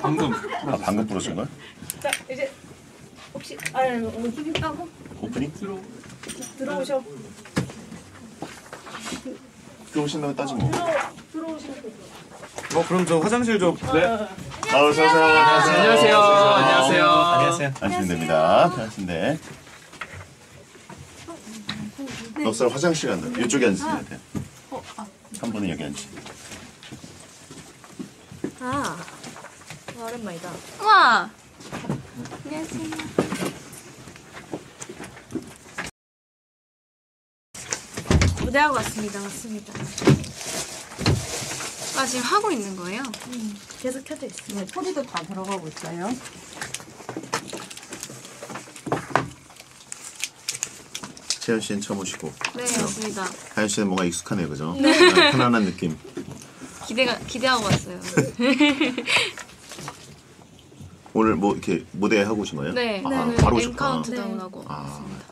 방금 아 방금 부르신 걸? 자 이제 혹시 아니 오프닝 따고 오프닝? 들어오셔 들어오신 다음에 따지 뭐. 들어 들어오시면 돼요. 어 그럼 저 화장실 좀. 네 아, 어서 오세요. 안녕하세요 안녕하세요 안녕하세요. 앉으면 됩니다. 편하신데. 넉살 화장실 간다. 이쪽에 앉으시면 돼요. 한 분은 여기 앉으시고. 아 오랜만이다. 우와. 안녕하세요. 무대하고 왔습니다. 맞습니다. 아 지금 하고 있는 거예요? 계속 켜져 있어요. 네, 소리도 다 들어가고 있어요. 채연 씨는 처음 오시고. 네 맞습니다. 하연 씨는 뭔가 익숙하네요, 그죠? 네. 편안한 느낌. 기대가 기대하고 왔어요. 오늘 뭐 이렇게 무대 하고 오신 거예요? 네. 아, 오늘 바로 M 오셨구나. 카운트다운하고 아. 왔습니다.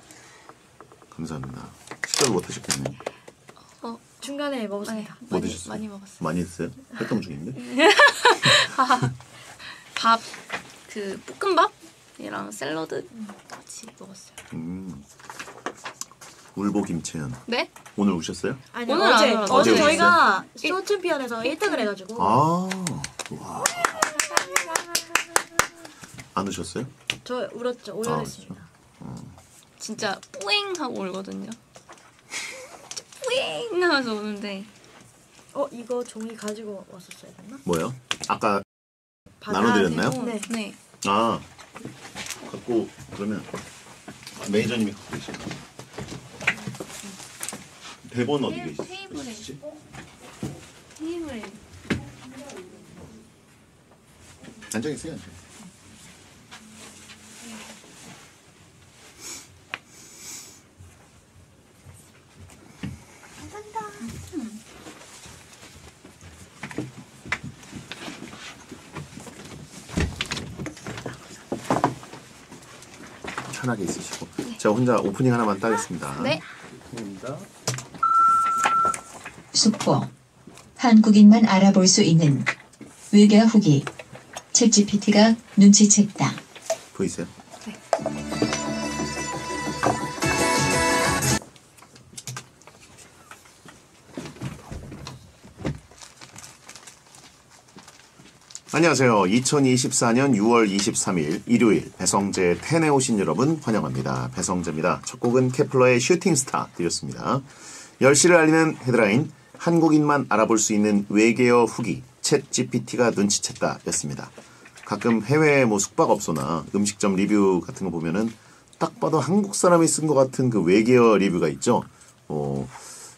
감사합니다. 식사를 못 하셨겠네요. 중간에 먹었습니다. 네, 뭐 많이 드셨어요? 많이 먹었어요. 많이 했어요? 활동 중인데? 밥 그 볶음밥이랑 샐러드 같이 먹었어요. 음. 울보 김채연. 네? 오늘 오셨어요? 아니 오늘 어제 안. 어제 어제 저희가 쇼 챔피언에서 1등을 해가지고 아. 와. 안 오셨어요? 저 울었죠. 아, 오열했습니다. 진짜 뿌잉 하고 울거든요. 뿌잉 하면서 우는데 어 이거 종이 가지고 왔었어야 됐나? 뭐요? 아까 나눠드렸나요? 네. 네. 아 갖고 그러면 매니저님이 갖고 계시나? 대본 어디 계시- 테이블에. 계시지? 테이블에 앉아 계세요. 앉아. 편하게 있으시고 제가 혼자 오프닝 하나만 따겠습니다. 네. 숙보 한국인만 알아볼 수 있는 외교 후기 챗GPT가 눈치챘다. 보이세요? 안녕하세요. 2024년 6월 23일 일요일 배성재 텐에 오신 여러분 환영합니다. 배성재입니다. 첫 곡은 케플러의 슈팅스타 드렸습니다. 10시를 알리는 헤드라인 한국인만 알아볼 수 있는 외계어 후기 챗 GPT가 눈치챘다 였습니다. 가끔 해외 뭐 숙박업소나 음식점 리뷰 같은 거 보면은 딱 봐도 한국 사람이 쓴 것 같은 그 외계어 리뷰가 있죠. 어,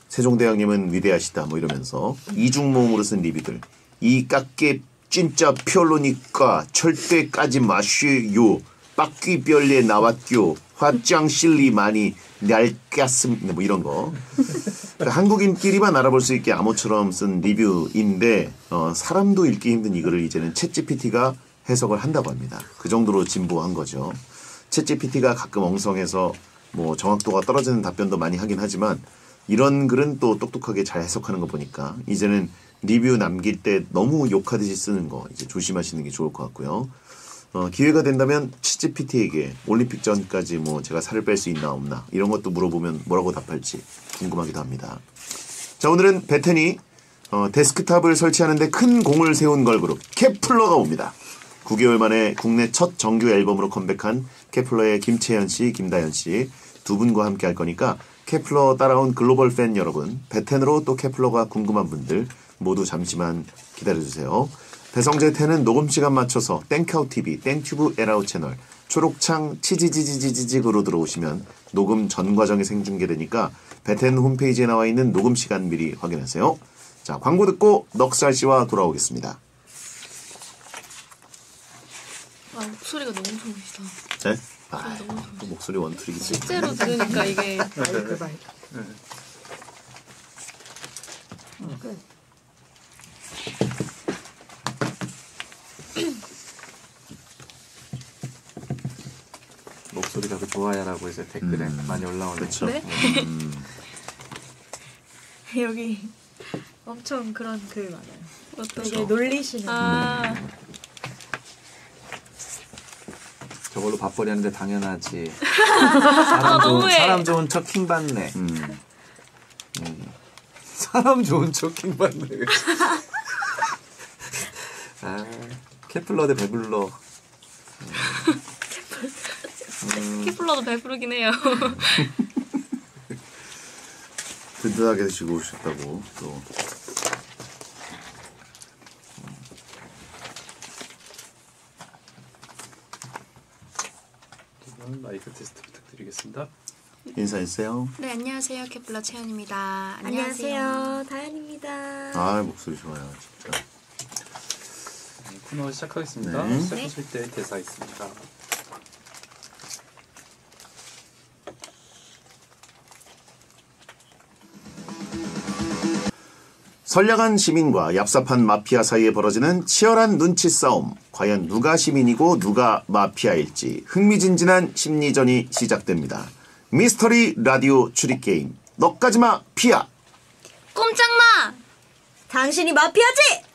세종대왕님은 위대하시다 뭐 이러면서 이중 모음으로 쓴 리뷰들 이 깎게 진짜 별로니까 절대 까지 마시요 빡귀별에 나왔교 화장실리 많이 낡았음 뭐 이런 거 그러니까 한국인끼리만 알아볼 수 있게 암호처럼 쓴 리뷰인데 어, 사람도 읽기 힘든 이거를 이제는 챗GPT가 해석을 한다고 합니다. 그 정도로 진보한 거죠. 챗GPT가 가끔 엉성해서 뭐 정확도가 떨어지는 답변도 많이 하긴 하지만 이런 글은 또 똑똑하게 잘 해석하는 거 보니까 이제는 리뷰 남길 때 너무 욕하듯이 쓰는 거 이제 조심하시는 게 좋을 것 같고요. 어, 기회가 된다면 챗GPT에게 올림픽 전까지 뭐 제가 살을 뺄 수 있나 없나 이런 것도 물어보면 뭐라고 답할지 궁금하기도 합니다. 자 오늘은 베텐이 어, 데스크탑을 설치하는데 큰 공을 세운 걸그룹 케플러가 옵니다. 9개월 만에 국내 첫 정규 앨범으로 컴백한 케플러의 김채연 씨, 김다연 씨두 분과 함께 할 거니까 케플러 따라온 글로벌 팬 여러분, 베텐으로 또 케플러가 궁금한 분들 모두 잠시만 기다려주세요. 배성재 텐은 녹음 시간 맞춰서 땡카우 TV, 땡튜브 에라오 채널, 초록창 치지지지지직으로 들어오시면 녹음 전 과정이 생중계되니까 베텐 홈페이지에 나와 있는 녹음 시간 미리 확인하세요. 자, 광고 듣고 넉살 씨와 돌아오겠습니다. 아 목소리가 너무 좋으시다. 네? 아, 또 목소리 때문에. 실제로 들으니까 이게 마이크 마이크. 목소리가 그 좋아요라고 이제 댓글에 많이 올라오네. 그렇죠. 네? 여기 엄청 그런 글 많아요. 어떤 되게 거? 놀리시는. 아 저걸로 밥벌이 하는데 당연하지. 사람 좋은. 사람 좋은 척 킹받네. 음. 사람 좋은 척 킹받네. 아, 케플러 대 베블러. 키플러도 배부르긴 해요. 든든하게 드시고 오셨다고 또. 마이크 테스트 부탁드리겠습니다. 인사해주세요. 네 안녕하세요 케플러 채연입니다. 안녕하세요. 다현입니다. 아 목소리 좋아요 진짜. 네, 코너 시작하겠습니다. 네. 시작하실 때 대사 있습니다. 선량한 시민과 얍삽한 마피아 사이에 벌어지는 치열한 눈치 싸움. 과연 누가 시민이고 누가 마피아일지 흥미진진한 심리전이 시작됩니다. 미스터리 라디오 추리 게임. 너까지마 피아. 꼼짝마. 당신이 마피아지?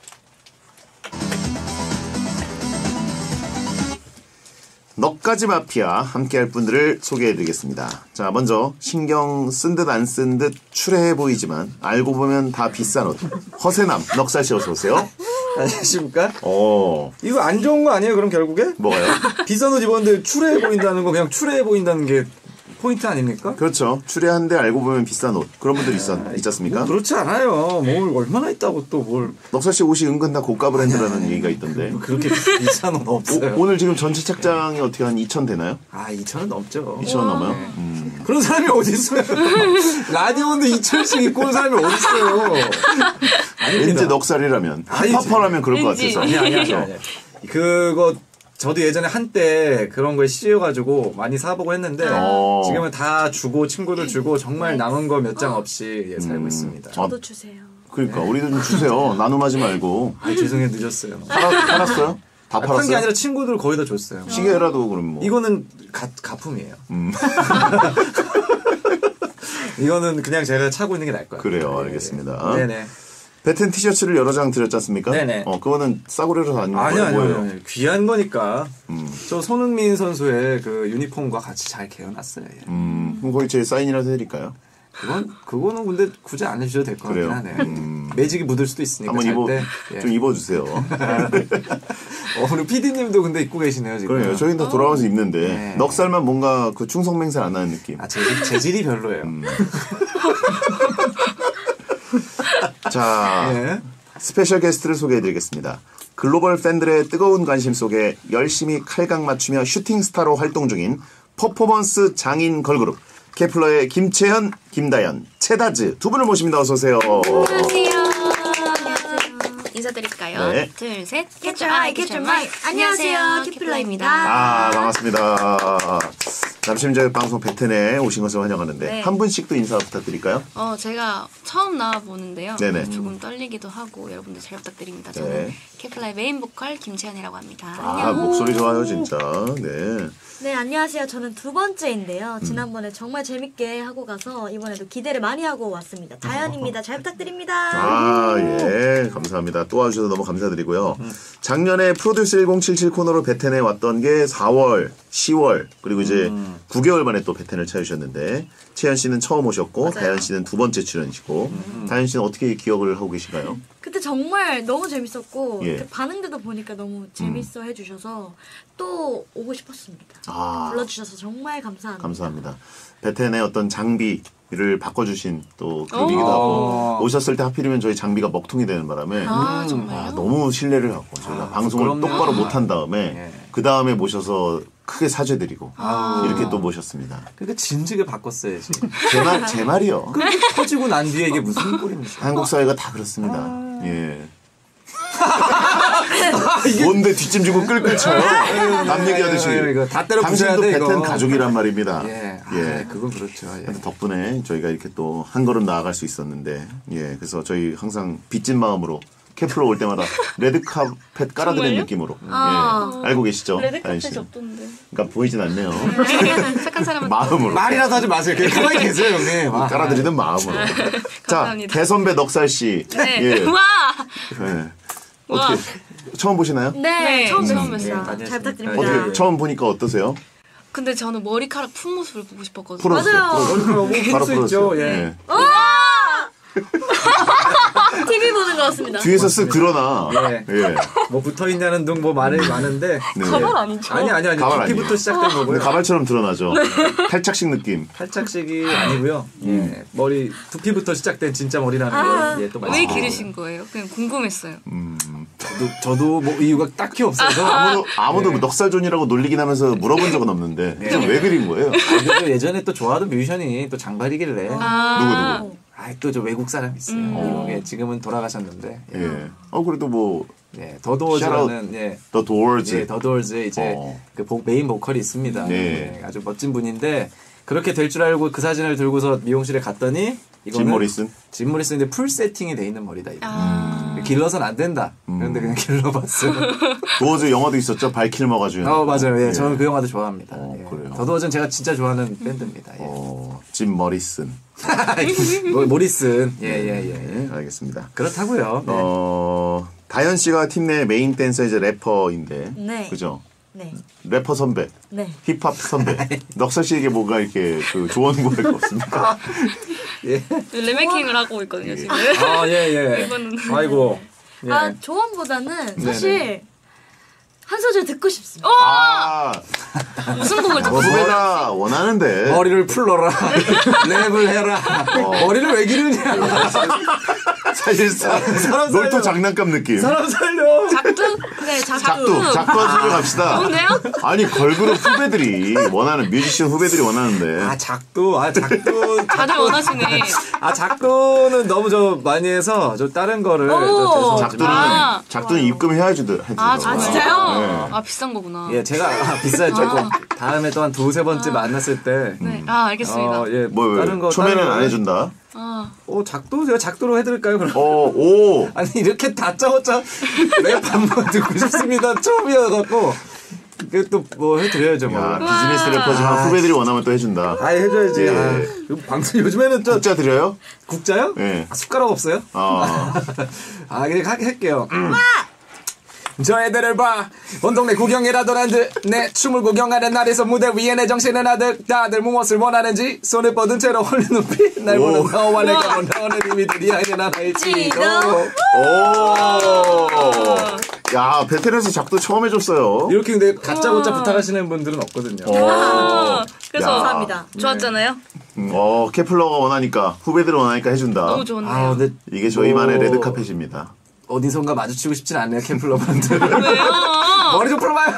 너까지 마피아 함께할 분들을 소개해드리겠습니다. 자, 먼저 신경 쓴 듯 안 쓴 듯 추레해 보이지만 알고 보면 다 비싼 옷. 허세남 넉살 씨 어서 오세요. 안녕하십니까? 어, 이거 안 좋은 거 아니에요, 그럼 결국에? 뭐가요? 비싼 옷 입었는데 추레해 보인다는 거 그냥 추레해 보인다는 게 포인트 아닙니까? 그렇죠. 추레한데 알고 보면 비싼 옷. 그런 분들 있었, 있지 않습니까? 뭐 그렇지 않아요. 뭘 얼마나 있다고 또 뭘 넉살 씨 옷이 은근 다 고가 브랜드라는 얘기가 있던데. 그렇게 비싼 옷 없어요. 오, 늘 지금 전체 착장이 어떻게 한 2천 되나요? 아 2천 원 넘죠. 2천 원 넘어요? 음. 그런 사람이 어디 있어요? 라디오인데 2천씩 입고 온 사람이 어디 있어요? 왠지 넉살이라면. 힙합퍼라면 그럴 것 왠지. 같아서. 아니 아니 아니 아니. 그거 저도 예전에 한때 그런 거에 씌여가지고 많이 사보고 했는데 어. 지금은 다 주고 친구들 주고 정말 남은 거 몇 장 없이 예, 살고 음. 있습니다. 아, 저도 주세요. 그러니까 우리도 좀 주세요. 나눔하지 말고. 아 죄송해요 늦었어요. 팔았, 팔았어요? 다 아, 판게 팔았어요? 아니라 친구들 거의 다 줬어요. 시계라도 그럼 뭐. 이거는 가, 가품이에요. 음. 이거는 그냥 제가 차고 있는 게 나을 거예요. 그래요, 네. 알겠습니다. 네네. 배텐 티셔츠를 여러 장 드렸지 않습니까? 네네. 어, 그거는 싸구려로 아니요, 거예요? 아니요, 뭐예요? 아니요. 귀한 거니까. 음. 저 손흥민 선수의 그 유니폼과 같이 잘 개어놨어요. 예. 음, 그럼 거기 제 사인이라도 해드릴까요? 그건 그거는 근데 굳이 안 해주셔도 될 것 같긴 그래요? 하네. 음. 매직이 묻을 수도 있으니까 한번 잘 입어, 때. 예. 좀 입어주세요. 어, 우리 PD님도 근데 입고 계시네요 지금. 그래요. 저희는 다 돌아와서 입는데, 네. 넉살만 뭔가 그 충성맹세 안 하는 느낌. 아 재질, 재질이 별로예요. 음. 자, 예. 스페셜 게스트를 소개해드리겠습니다. 글로벌 팬들의 뜨거운 관심 속에 열심히 칼각 맞추며 Shooting Star로 활동 중인 퍼포먼스 장인 걸그룹 케플러의 김채현, 김다연, 채다즈 두 분을 모십니다. 어서 오세요. 안녕하세요. 인사드릴까요? 네. 둘, 셋. Catch your eye, catch your mind. 안녕하세요, 케플러입니다. 아 반갑습니다. 남심자유 방송 베텐에 오신 것을 환영하는데 네. 한 분씩 또 인사 부탁드릴까요? 어 제가 처음 나와 보는데요. 네네. 조금 떨리기도 하고 여러분들 잘 부탁드립니다. 저는 네. 케플러의 메인 보컬 김채현이라고 합니다. 아 목소리 좋아요 진짜. 네. 네, 안녕하세요. 저는 두 번째인데요. 지난번에 정말 재밌게 하고 가서 이번에도 기대를 많이 하고 왔습니다. 다연입니다. 잘 부탁드립니다. 아, 예. 감사합니다. 또 와주셔서 너무 감사드리고요. 작년에 프로듀스 1077 코너로 베텐에 왔던 게 4월, 10월, 그리고 이제 9개월 만에 또 베텐을 찾으셨는데, 채연 씨는 처음 오셨고, 다현 씨는 두 번째 출연이시고, 다현 씨는 어떻게 기억을 하고 계신가요? 그때 정말 너무 재밌었고 예. 그 반응들도 보니까 너무 재밌어 해주셔서 또 오고 싶었습니다. 아, 불러주셔서 정말 감사합니다. 감사합니다. 베텐의 어떤 장비 를 바꿔주신 또 그룹이기도 하고, 오셨을 때 하필이면 저희 장비가 먹통이 되는 바람에, 아 아? 너무 신뢰를 갖고 저희가 방송을 부끄럽네요. 똑바로 못 한 다음에 예. 그 다음에 모셔서 크게 사죄드리고 아. 이렇게 또 모셨습니다. 그러니까 진즉에 바꿨어야지. 제 말 제 말이요. 그렇게 터지고 난 뒤에 이게 무슨 꼴입니까? 한국 사회가 다 그렇습니다. 아. 예. 뭔데 뒷짐지고 끌끌 쳐요? 남 얘기하듯이. 다 때려 당신도 이거. 가족이란 말입니다. 예, 예. 아, 그건 그렇죠. 예. 근데 덕분에 저희가 이렇게 또 한 걸음 나아갈 수 있었는데, 예, 그래서 저희 항상 빚진 마음으로 케플러 올 때마다 레드 카펫 깔아드리는 정말요? 느낌으로, 아. 예, 알고 계시죠? 다연 레드 카펫이 씨. 없던데. 그러니까 보이진 않네요. 착한 사람은 마음으로. 말이라도 하지 마세요. 그냥 가만히 계세요, 형님. 아, 깔아드리는 마음으로. 자, 감사합니다. 대선배 넉살 씨. 네. 예. 와. 예. 와. 어떻게 처음 보시나요? 네, 네, 처음 처음 뵙습니다. 뵀어요. 잘 네, 부탁드립니다. 어떻게 처음 보니까 어떠세요? 근데 저는 머리카락 푼 모습을 보고 싶었거든요. 맞아요. 뭐 바로 풀수 있죠. 풀어주세요. 예. 네. TV 보는 것 같습니다. 뒤에서 쓱 드러나. 예. 예. 뭐 붙어 있냐는 등뭐 말이 많은데 네. 가발 아니죠? 아니 아니 아니 가발 두피부터 아니에요. 시작된 거고요. 근데 가발처럼 드러나죠. 탈착식 느낌. 팔짝식이 아니고요. 예. 머리 두피부터 시작된 진짜 머리라는 아. 게 예, 또왜 말씀드려요. 기르신 거예요? 그냥 궁금했어요. 음. 저도 저도 뭐 이유가 딱히 없어서 아무도 아무도 네. 넉살존이라고 놀리긴 하면서 물어본 적은 없는데 이게 왜 그린 거예요? 또 예전에 또 좋아하던 뮤지션이 또 장발이길래 아, 누구 누구? 아또 저 외국 사람 있어요. 미국에 지금은 돌아가셨는데 예. 예. 어 그래도 뭐 예, 더도어즈라는 예, The Doors. 예, 더 도어즈 이제 어. 그 보- 메인 보컬이 있습니다. 네. 예, 아주 멋진 분인데 그렇게 될 줄 알고 그 사진을 들고서 미용실에 갔더니 이거는 짐 모리슨. 짐 모리슨인데 full setting이 돼 있는 머리다 이거. 아. 길러선 안 된다. 음. 그런데 그냥 길러봤어요. 도어즈 영화도 있었죠. 발 킬머 가지고. 어 맞아요. 예, 저는 그 영화도 좋아합니다. 어, 예. 그래요? 더도어즈는 제가 진짜 좋아하는 밴드입니다. 예. 어, 짐 모리슨. 뭐, 모리슨. 예, 예, 예. 네, 알겠습니다. 그렇다고요. 네. 어, 다연 씨가 팀 내 메인 댄서 이제 래퍼인데. 네. 그죠? 네, 래퍼 선배, 네. 힙합 선배. 넉살 씨에게 뭔가 이렇게 그 조언 구할 거 없습니까? 예. 랩 making을 하고 있거든요, 지금. 아, 예, 예. 이거는- 아이고. 예. 아 조언보다는 사실 한 소절 듣고 싶습니다. 아, 무슨 곡을 듣고 싶어요? 후배가 원하는데. 머리를 풀러라. 랩을 해라. 어. 머리를 왜 기르냐. 사실상 사람 놀토. 장난감 느낌. 사람 살려. 작두? 네, 작두. 작두, 작두 한 소절 갑시다. 좋은데요? 아니 걸그룹 후배들이 원하는 뮤지션 후배들이 원하는데. 아, 작두. 아, 작두. 다들 원하시네. 아, 작두는 너무 저 많이 해서 저 다른 거를. 오. 작두는 아. 작두는 입금해야 주더. 아, 진짜요? 네. 아, 비싼 거구나. 예, 제가 아, 비싸요 조금. 다음에 또 한 두세 번째 만났을 때. 네. 아, 알겠습니다. 어, 예, 뭐 왜? 다른 거 초면은 다른 안 거. 해준다. 아, 어, 작두 제가 작두로 해드릴까요? 그럼? 어, 오. 아니 이렇게 다짜고짜 랩 한번 듣고 싶습니다. 처음이어갖고 그 또뭐 해드려야죠. 뭐. 야, 비즈니스 래퍼지만 아, 후배들이 원하면 또 해준다. 아 해줘야지. 예. 아, 방송 요즘에는 저 국자 드려요? 국자요? 예. 아, 숟가락 없어요? 아, 아 그냥 하- 할게요. 음. 저 애들을 봐. 온 동네 구경이라더란들 내 춤을 구경하는 날에서 무대 위에 내 정신은 아들 다들 무엇을 원하는지 손을 뻗은 채로 홀린 눈빛 날 보는 오. 너와 내가 원하는 이미들이 아닌 하나의 지도. 오. 야, 베테랑에서 작두 처음 해줬어요. 이렇게 근데 다짜고짜 부탁하시는 분들은 없거든요. 아, 그래서 야. 감사합니다. 좋았잖아요. 음, 어, 케플러가 원하니까, 후배들이 원하니까 해준다. 너무 좋은데요. 아 근데 이게 저희만의 오. 레드 카펫입니다. 어디선가 마주치고 싶진 않네요 깽플러 분들. 머리 좀 풀어봐요.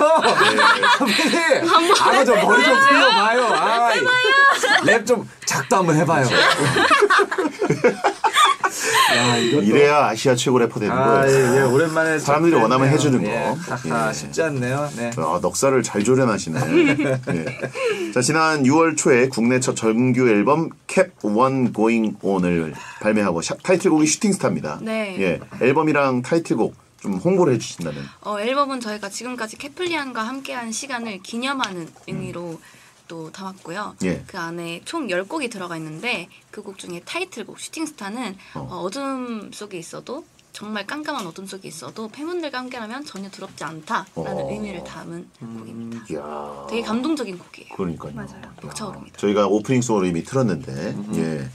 선배님 아그 좀 머리 좀 풀어봐요. 아이, 랩좀 작두 한번 해봐요 야 이래야 아시아 최고 래퍼 되는 아, 거예요. 예, 예, 오랜만에 사람들이. 원하면 해주는 거. 예. 하하, 예. 쉽지 않네요. 네. 아, 넉살을 잘 조련하시네. 예. 자, 지난 6월 초에 국내 첫 정규 앨범 Kept One Going On을 발매하고 샤- 타이틀곡이 슈팅스타입니다. 네. 예. 앨범이랑 타이틀곡 좀 홍보를 해주신다면. 어, 앨범은 저희가 지금까지 캐플리안과 함께한 시간을 기념하는 의미로 또 담았고요. 예. 그 안에 총 10곡이 들어가 있는데 그 곡 중에 타이틀곡 슈팅스타는 어. 어. 둠 속에 있어도 정말 깜깜한 어둠 속에 있어도 팬분들과 함께라면 전혀 두렵지 않다라는 어. 의미를 담은 곡입니다. 이야. 되게 감동적인 곡이에요. 그러니까요. 맞아요. 벅차오릅니다. 저희가 오프닝 송으로 이미 틀었는데, 예.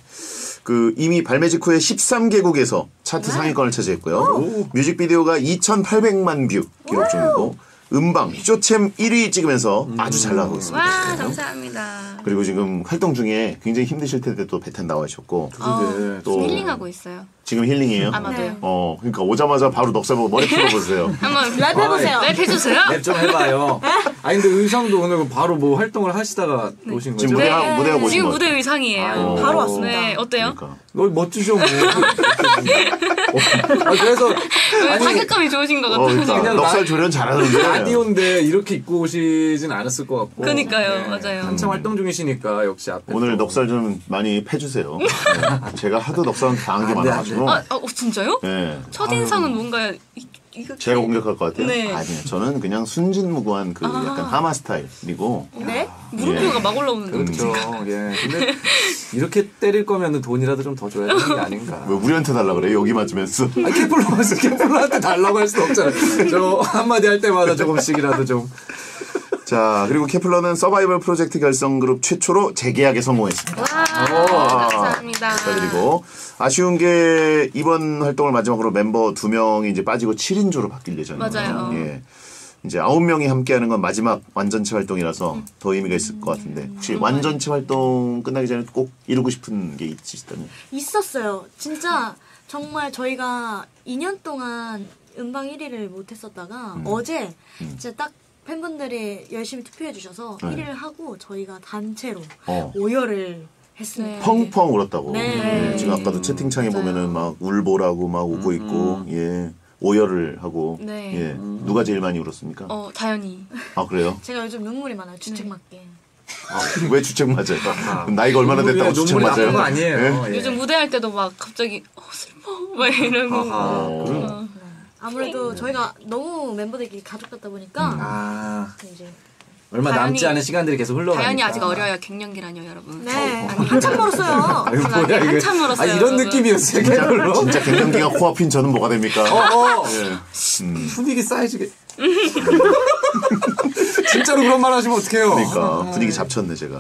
그 이미 발매 직후에 13개국에서 차트 상위권을 차지했고요. 뮤직비디오가 2,800만 뷰 기록 중이고, 음방 쇼챔 1위 찍으면서 아주 잘 나가고 있습니다. 와 감사합니다. 그리고 지금 활동 중에 굉장히 힘드실 텐데 또 베텐 나와주셨고, 어, 네. 또- 힐링하고 있어요. 지금 힐링이에요. 아마도요. 어, 그러니까 오자마자 바로 넉살 보고 머리 풀어보세요. 한번 랩 해보세요. 랩 해주세요. 랩 좀 해봐요. 아니 근데 의상도 오늘 바로 뭐 활동을 하시다가 오신 거죠? 지금 무대, 네. 무대가 보신 지금 거 무대 의상이에요. 아유. 바로 왔습니다. 네, 어때요? 그러니까. 너 멋지죠 뭐. 어, 아, 그래서 아니 타격감이 좋으신 것 어, 같아요. 그러니까 그냥 넉살 라- 조련 잘하는데. 라디오인데 이렇게 입고 오시진 않았을 것 같고. 그니까요, 맞아요. 한참 활동 중이시니까 역시 앞에 오늘 또. 넉살 좀 많이 패주세요. 네. 제가 하도 넉살은 당한 게안 돼, 많아가지고. 아, 어, 진짜요? 네. 첫인상은 뭔가 이, 이거 제가 공격할 것 같아요? 네. 아니요. 저는 그냥 순진무구한 그 아. 약간 하마 스타일이고. 네? 무릎표가 막 올라오는데. 그렇죠. 예. 근데 이렇게 때릴 거면 돈이라도 좀 더 줘야 되는 게 아닌가. 왜 우리한테 달라 그래? 여기 맞으면서. 아, 케플러한테 케플러한테 달라고 할 수는 없잖아요. 저 한마디 할 때마다 조금씩이라도 좀. 자, 그리고 케플러는 서바이벌 프로젝트 결성 그룹 최초로 재계약에 성공했습니다. 와, 감사합니다. 축하드리고 아쉬운 게 이번 활동을 마지막으로 멤버 두 명이 이제 빠지고 7인조로 바뀔 예정이에요. 맞아요. 예. 이제 아홉 명이 함께하는 건 마지막 완전체 활동이라서 더 의미가 있을 것 같은데 혹시 완전체 활동 끝나기 전에 꼭 이루고 싶은 게 있으시다면? 있었어요. 진짜 정말 저희가 2년 동안 음방 1위를 못 했었다가 어제 진짜 딱 팬분들이 열심히 투표해 주셔서 네. 1위를 하고 저희가 단체로 어. 오열을 했습니다. 펑펑 울었다고. 네. 예, 지금 아까도 채팅창에 보면은 막 울보라고 막 웃고 있고 예 오열을 하고 네. 예 누가 제일 많이 울었습니까? 어, 다현이. 아 그래요? 제가 요즘 눈물이 많아요. 주책 맞게. 왜 주책 맞아요? 나이가 얼마나 됐다고 주책 맞아요? 거 아니에요. 예? 예. 요즘 무대할 때도 막 갑자기 어, 슬퍼 막 이러고. 어. 어. 아무래도 저희가 너무 멤버들끼리 가족 같다 보니까 아 이제 얼마 남지 다현이- 않은 시간들이 계속 흘러가니까. 다현이 아직 어려요. 갱년기라뇨, 여러분. 네 한참 멀었어요. 아유, 뭐야, 이게. 한참 멀었어요, 아, 이런 여러분. 느낌이었어요, 케플러. 진짜 갱년기가 코앞인 저는 뭐가 됩니까? 어, 어. 예. 음, 분위기 쌓이지게. 진짜로 그런 말 하시면 어떡해요. 그러니까 분위기 잡쳤네 제가.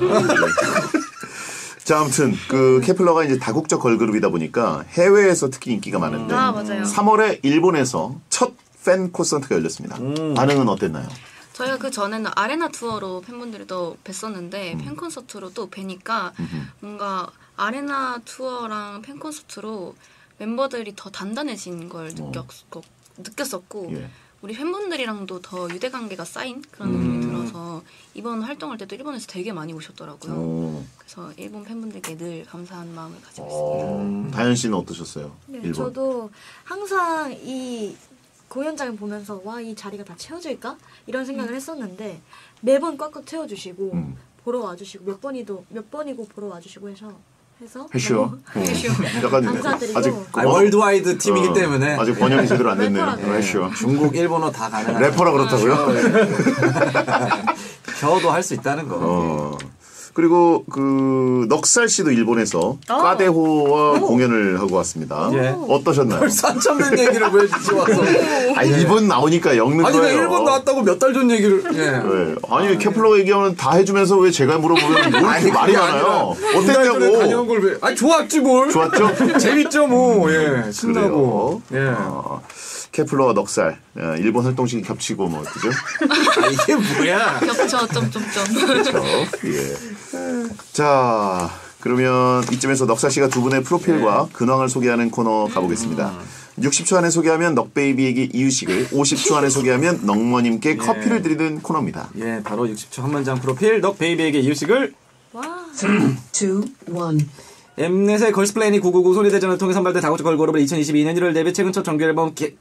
자 아무튼 그 케플러가 이제 다국적 걸그룹이다 보니까 해외에서 특히 인기가 많은데 아, 맞아요. 3월에 일본에서 첫 팬 콘서트가 열렸습니다. 반응은 어땠나요? 저희가 그 전에는 아레나 투어로 팬분들이 또 음. 뵀었는데 팬 콘서트로 또 뵈니까 뭔가 아레나 투어랑 팬 콘서트로 멤버들이 더 단단해진 걸 느꼈고, 느꼈었고 어. 예. 우리 팬분들이랑도 더 유대 관계가 쌓인 그런 느낌이 들어서 이번 활동할 때도 일본에서 되게 많이 오셨더라고요. 어, 그래서 일본 팬분들께 늘 감사한 마음을 가지고 있습니다. 어, 다현 씨는 어떠셨어요? 네, 일본. 저도 항상 이 공연장을 보면서 와 이 자리가 다 채워질까 이런 생각을 했었는데 매번 꽉꽉 채워주시고 음. 보러 와주시고 몇 번이도 몇 번이고 보러 와주시고 해서 해서 해쇼. 너무 약간 감사드리고. 아직 아, worldwide 팀이기 어, 때문에. 아직 번역이 제대로 안 됐네요. 래퍼라고요. 해쇼. 중국, 일본어 다 가능한. 래퍼라 그렇다고요? 겨도 할 수 있다는 거. 어. 그리고 그 넉살 씨도 일본에서 까데호와 공연을 하고 왔습니다. 예. 어떠셨나요? 산천된 얘기를 왜 주지 와서. 아 일본 나오니까 엮는 아니, 나 거예요. 일본 나왔다고 몇 달 전 얘기를. 예. 네. 아니 케플러 얘기하면 다 해주면서 왜 제가 물어보면 뭘 아니, 이렇게 말이 많아요? 전에 다녀온 어땠냐고? 걸 왜. 아니, 좋았지, 뭘. 좋았죠? 재밌죠, 뭐. 예. 신나고. 그래요. 예. 어, 케플러와 넉살 어, 일본 활동식이 겹치고 뭐 그죠? 아, 이게 뭐야. 겹쳐 점점점. 그렇죠. 예. 자 그러면 이쯤에서 넉살 씨가 두 분의 프로필과 근황을 소개하는 코너 가보겠습니다. 60초 안에 소개하면 넉베이비에게 이유식을 50초 안에 소개하면 넉머님께 커피를 드리는 코너입니다. 예, 바로 60초 한 문장 프로필, 넉 베이비에게 이유식을 와 two, one. 엠넷의 걸스플래닛 999 소리대전을 통해 선발된 다국적 걸그룹을 2022년 1월 데뷔 최근 첫 정규 앨범 캡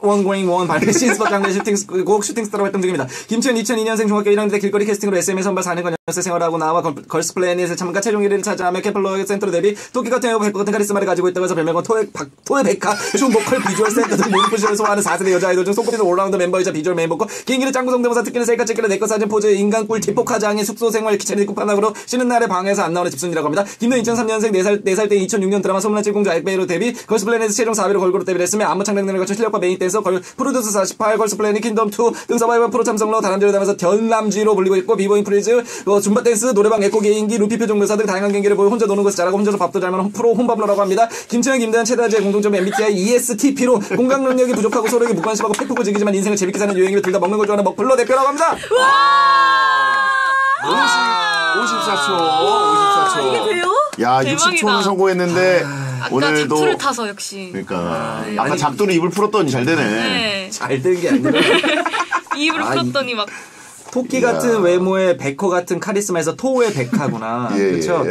원 고잉 원 발매 신스법 장르 슈팅 곡 슈팅스타로 활동 중입니다. 김치현 2002년생 중학교 1학년 때 길거리 캐스팅으로 SM에 선발 4년간 연세 생활하고 나와 걸- 걸스플래닛의 참가 최종 1위를 차지하며 케플러의 센터로 데뷔 토끼 같은 에어 백과 같은 카리스마를 가지고 있다고 해서 별명은 토의 박 토의 백화 춤 보컬 비주얼 센터 등 모든 포지션을 소화하는 4세대 여자 아이돌 중 손꼽히는 올라운드 멤버이자 비주얼 메인 보컬 긴기는 짱구 성대모사 특기는 셀카 찍기는 내꺼 사진 포즈 인간 꿀팁 포카장의 숙소 생활 기차리 kup판락으로 쉬는 날에 방에서 안 나오는 집순이라고 합니다. 김는 2003년생 4살 4살 때 2006년 드라마 소문난 칠공주 액베이로 데뷔 걸스플래닛 최종 4위로 걸그룹 데뷔를 했으며 안무 창작 능력과 실력과 메인 댄서 걸 프로듀스 48 걸스플래닛 킹덤 2 등 서바이벌 프로 참석로 다람쥐를 담아서 견남쥐로 불리고 있고 비보잉 프리즈 어, 줌바 댄스 노래방 에코 개인기 루피 표정 묘사 등 다양한 경기를 보여 혼자 노는 것을 잘하고 혼자서 밥도 잘 먹는 프로 혼밥러라고 합니다. 김채영 김대한 최다지의 공통점 MBTI ESTP로 공감 능력이 부족하고 서로에게 무관심하고 팩폭을 즐기지만 인생을 재밌게 사는 유행이며 둘다 먹는 걸 좋아하는 먹플러 대표라고 합니다. 54초. 아, 이게 54초. 돼요? 야, 대박이다. 60초는 성공했는데 아까 오늘도 작두를 타서 역시. 그러니까 아까 작두는 입을 풀었더니 잘 되네. 네. 잘 된 게 아니라 입을 아, 풀었더니 막 토끼 같은 외모의 백호 같은 카리스마에서 토의 백화구나. 예, 그렇죠.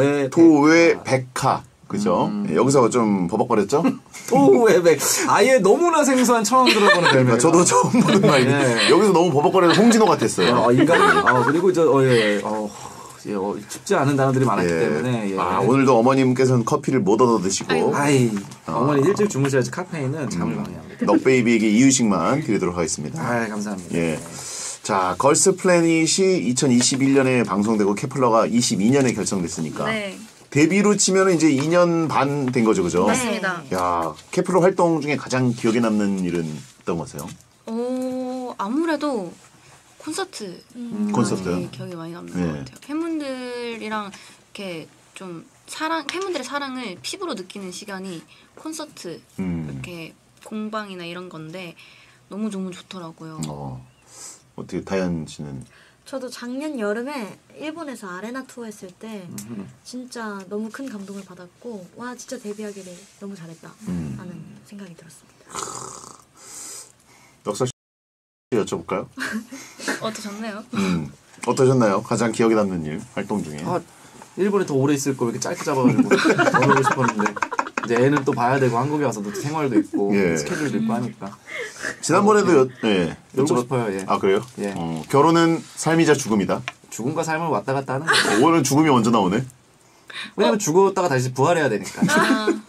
예. 토의 백화. 그죠? 예, 여기서 좀 버벅거렸죠? 토의 백. 아예 너무나 생소한 처음 들어보는 그러니까 별명. 저도 처음 보는 말인데 예. 여기서 너무 버벅거려서 홍진호 같았어요. 어, 인간. 어, 그리고 저 어, 예, 어, 예, 어, 쉽지 않은 단어들이 많았기 때문에. 예. 아, 오늘도 어머님께서는 커피를 못 얻어 드시고 아이, 어머니 일찍 주무셔야지 카페인은 잠을 방해합니다. 넉베이비에게 이유식만 드리도록 하겠습니다. 아, 감사합니다. 예. 자, 걸스 플래닛이 2021년에 방송되고 케플러가 22년에 결성됐으니까 네. 데뷔로 치면은 이제 2년 반 된 거죠, 그죠? 맞습니다. 야, 케플러 활동 중에 가장 기억에 남는 일은 어떤 거세요? 어, 아무래도 콘서트 콘서트. 많이 기억이 많이 남는 네. 것 같아요. 팬분들이랑 이렇게 좀 사랑 팬분들의 사랑을 피부로 느끼는 시간이 콘서트 음. 이렇게 공방이나 이런 건데 너무 너무 좋더라고요. 어. 어떻게 다현 씨는 저도 작년 여름에 일본에서 아레나 투어 했을 때 진짜 너무 큰 감동을 받았고 와 진짜 데뷔하기를 너무 잘했다 음. 하는 생각이 들었습니다. 역사 씨 여쭤볼까요? 어떠셨나요? 음. 어떠셨나요? 가장 기억에 남는 일 활동 중에. 아, 일본에 더 오래 있을 거 왜 이렇게 짧게 잡아가지고 더 놀고 싶었는데 이제 애는 또 봐야 되고 한국에 와서 또 생활도 있고 예. 스케줄도 있고 하니까 지난번에도 여, 예, 놀고 싶어요. 예. 아 그래요? 예. 어, 결혼은 삶이자 죽음이다. 죽음과 삶을 왔다 갔다 하는 거죠. 어, 오늘은 죽음이 먼저 나오네. 왜냐면 죽었다가 다시 부활해야 되니까.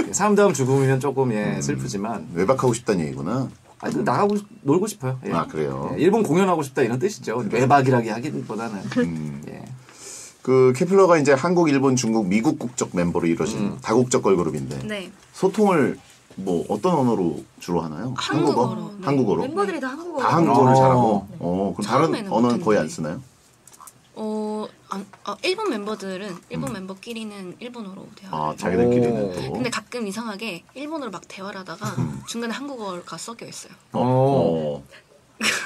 예, 삶 다음 죽음이면 조금 예, 슬프지만 외박하고 싶다는 얘기구나. 아니, 그 나가고 싶- 놀고 싶어요. 예. 아, 그래요? 예, 일본 공연하고 싶다 이런 뜻이죠. 외박이라기 하기보다는 음. 예. 그 케플러가 이제 한국, 일본, 중국, 미국 국적 멤버로 이루어진 음. 다국적 걸그룹인데 네. 소통을 뭐 어떤 언어로 주로 하나요? 한국어로, 한국어? 네. 한국어로? 멤버들이 다 한국어 다 한국어를 어. 잘하고. 어, 그럼 다른 언어는 거의 안. 쓰나요? 어, 안, 아, 일본 멤버들은 일본 멤버끼리는 일본어로 대화를 아. 자기들끼리는. 또. 근데 가끔 이상하게 일본어로 막 대화를 하다가 중간에 한국어가 섞여 있어요. 어.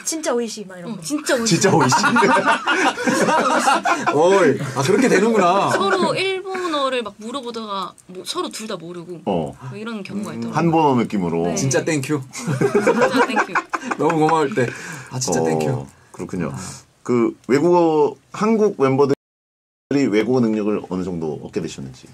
진짜 おいしい 막 이런 어, 거. 진짜 우리 진짜 おいしい. 어이, 아 그렇게 되는구나. 서로 일본어를 막 물어보다가 뭐 서로 둘 다 모르고 어. 뭐 이런 경우가 있더라고요. 한본어 느낌으로. 네. 진짜 thank you. 진짜 thank you. 너무 고마울 때. 아 진짜 어, thank you. 그렇군요. 그 외국어 한국 멤버들 이 외국어 능력을 어느 정도 얻게 되셨는지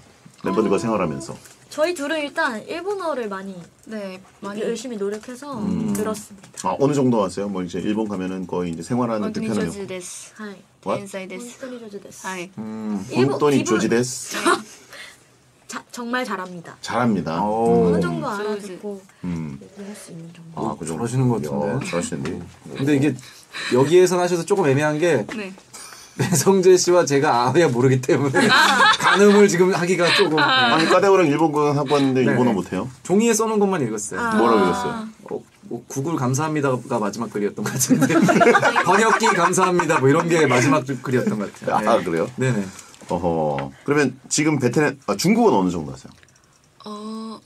멤버들과 생활하면서 저희 둘은 일단 일본어를 많이 네, 많이 열심히 노력해서 음. 늘었습니다. 아 어느 정도 왔어요? 뭐 이제 일본 가면은 거의 이제 생활하는 듯 本当に 하네요. 조즈 です. はい. What? 天才です. 本当に 上手です. はい. 음. 일본 本当に 기분 조지 です 자, 정말 잘합니다. 잘합니다. 오. 어느 정도. 알아듣고 음. 얘기할 수 있는 정도. 아, 그 정도. 잘하시는 것 같은데. 야, 잘하시는데. 근데 이게 여기에서 하셔서 조금 애매한 게 네. 배성재 씨와 제가 아예 모르기 때문에 가늠을 지금 하기가 조금 네. 아니 까대오랑 일본어 하고 왔는데 네. 일본어 못해요? 종이에 써놓은 것만 읽었어요. 아. 뭐라고 읽었어요? 어, 뭐 구글 감사합니다가 마지막 글이었던 것 같은데 번역기 감사합니다 뭐 이런 게 마지막 글이었던 것 같아요. 아 네. 그래요? 네네. 어허. 그러면 지금 베트남 아, 중국어는 어느 정도 하세요? 어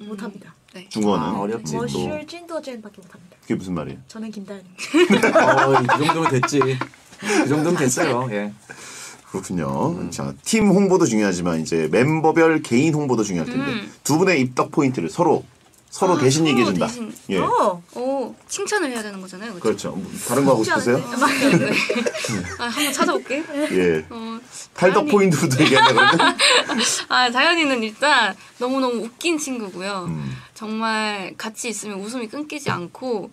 음, 못합니다. 네. 중국어는 아, 어렵지. 뭐 찐도젠밖에 못합니다. 그게 무슨 말이에요? 저는 김다현입니다. 어, 이 정도면 됐지. 그 정도면 됐어요. 예. 그렇군요. 음. 자, 팀 홍보도 중요하지만 이제 멤버별 개인 홍보도 중요할 텐데 음. 두 분의 입덕 포인트를 서로 서로 아, 대신 얘기해 준다. 대신. 예. 어, 오 칭찬을 해야 되는 거잖아요. 그렇죠? 그렇죠. 뭐 다른 거 하고 싶으세요? 네. 아, 한번 찾아볼게. 예. 어, 탈덕 얘기하자 그러면. 아, 다현이는 일단 너무너무 웃긴 친구고요. 음. 정말 같이 있으면 웃음이 끊기지 않고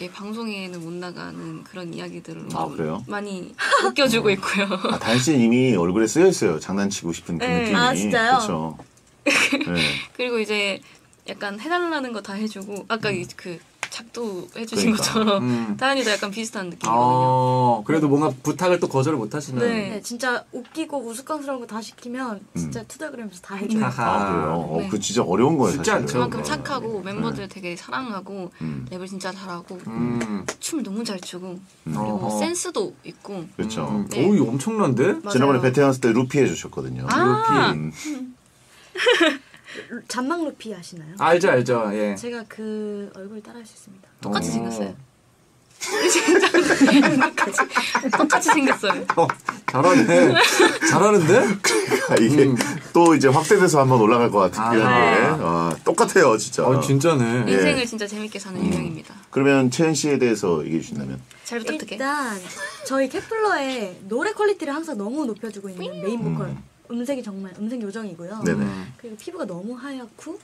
이렇게 방송에는 못 나가는 그런 이야기들을 아, 그래요? 많이 웃겨주고 있고요. 아, 다현 씨는 이미 얼굴에 쓰여 있어요. 장난치고 싶은 그 네. 느낌이. 아, 진짜요? 그렇죠. 네. 그리고 이제 약간 해달라는 거 다 해주고 아까 이그 작도 해 주신 그러니까. 것처럼 음. 다현이도 약간 비슷한 느낌이거든요. 어, 그래도 뭔가 부탁을 또 거절을 못 하시는. 네. 네, 진짜 웃기고 우스꽝스러운 거 다 시키면 진짜 투덜거리면서 다 해줘요. 음. 아, 그래요? 어, 네. 그 진짜 어려운 거예요, 쉽지 사실은. 않죠. 그만큼 네. 착하고 멤버들 되게 사랑하고 음. 랩을 진짜 잘하고 음. 춤 너무 잘 추고 그리고 어허. 센스도 있고 그렇죠. 음. 네. 오이 엄청난데? 맞아요. 지난번에 베테 갔을 때 루피 해주셨거든요. 아. 음. 잔망 루피 아시나요? 알죠, 알죠. 예. 제가 그 얼굴 따라할 수 있습니다. 똑같이 어. 생겼어요. 똑같이, 똑같이 생겼어요. 어, 잘하네. 잘하는데? 아, 이게 음. 또 이제 확대돼서 한번 올라갈 것 같긴 아. 한데 아, 똑같아요 진짜. 어, 진짜네. 예. 인생을 진짜 재밌게 사는 유형입니다. 그러면 채현 씨에 대해서 얘기해 주신다면 잘 부탁해. 일단 저희 케플러의 노래 퀄리티를 항상 너무 높여주고 있는 메인 보컬 음 색이 정말 음색 요정이고요. 네네. 그리고 피부가 너무 하얗고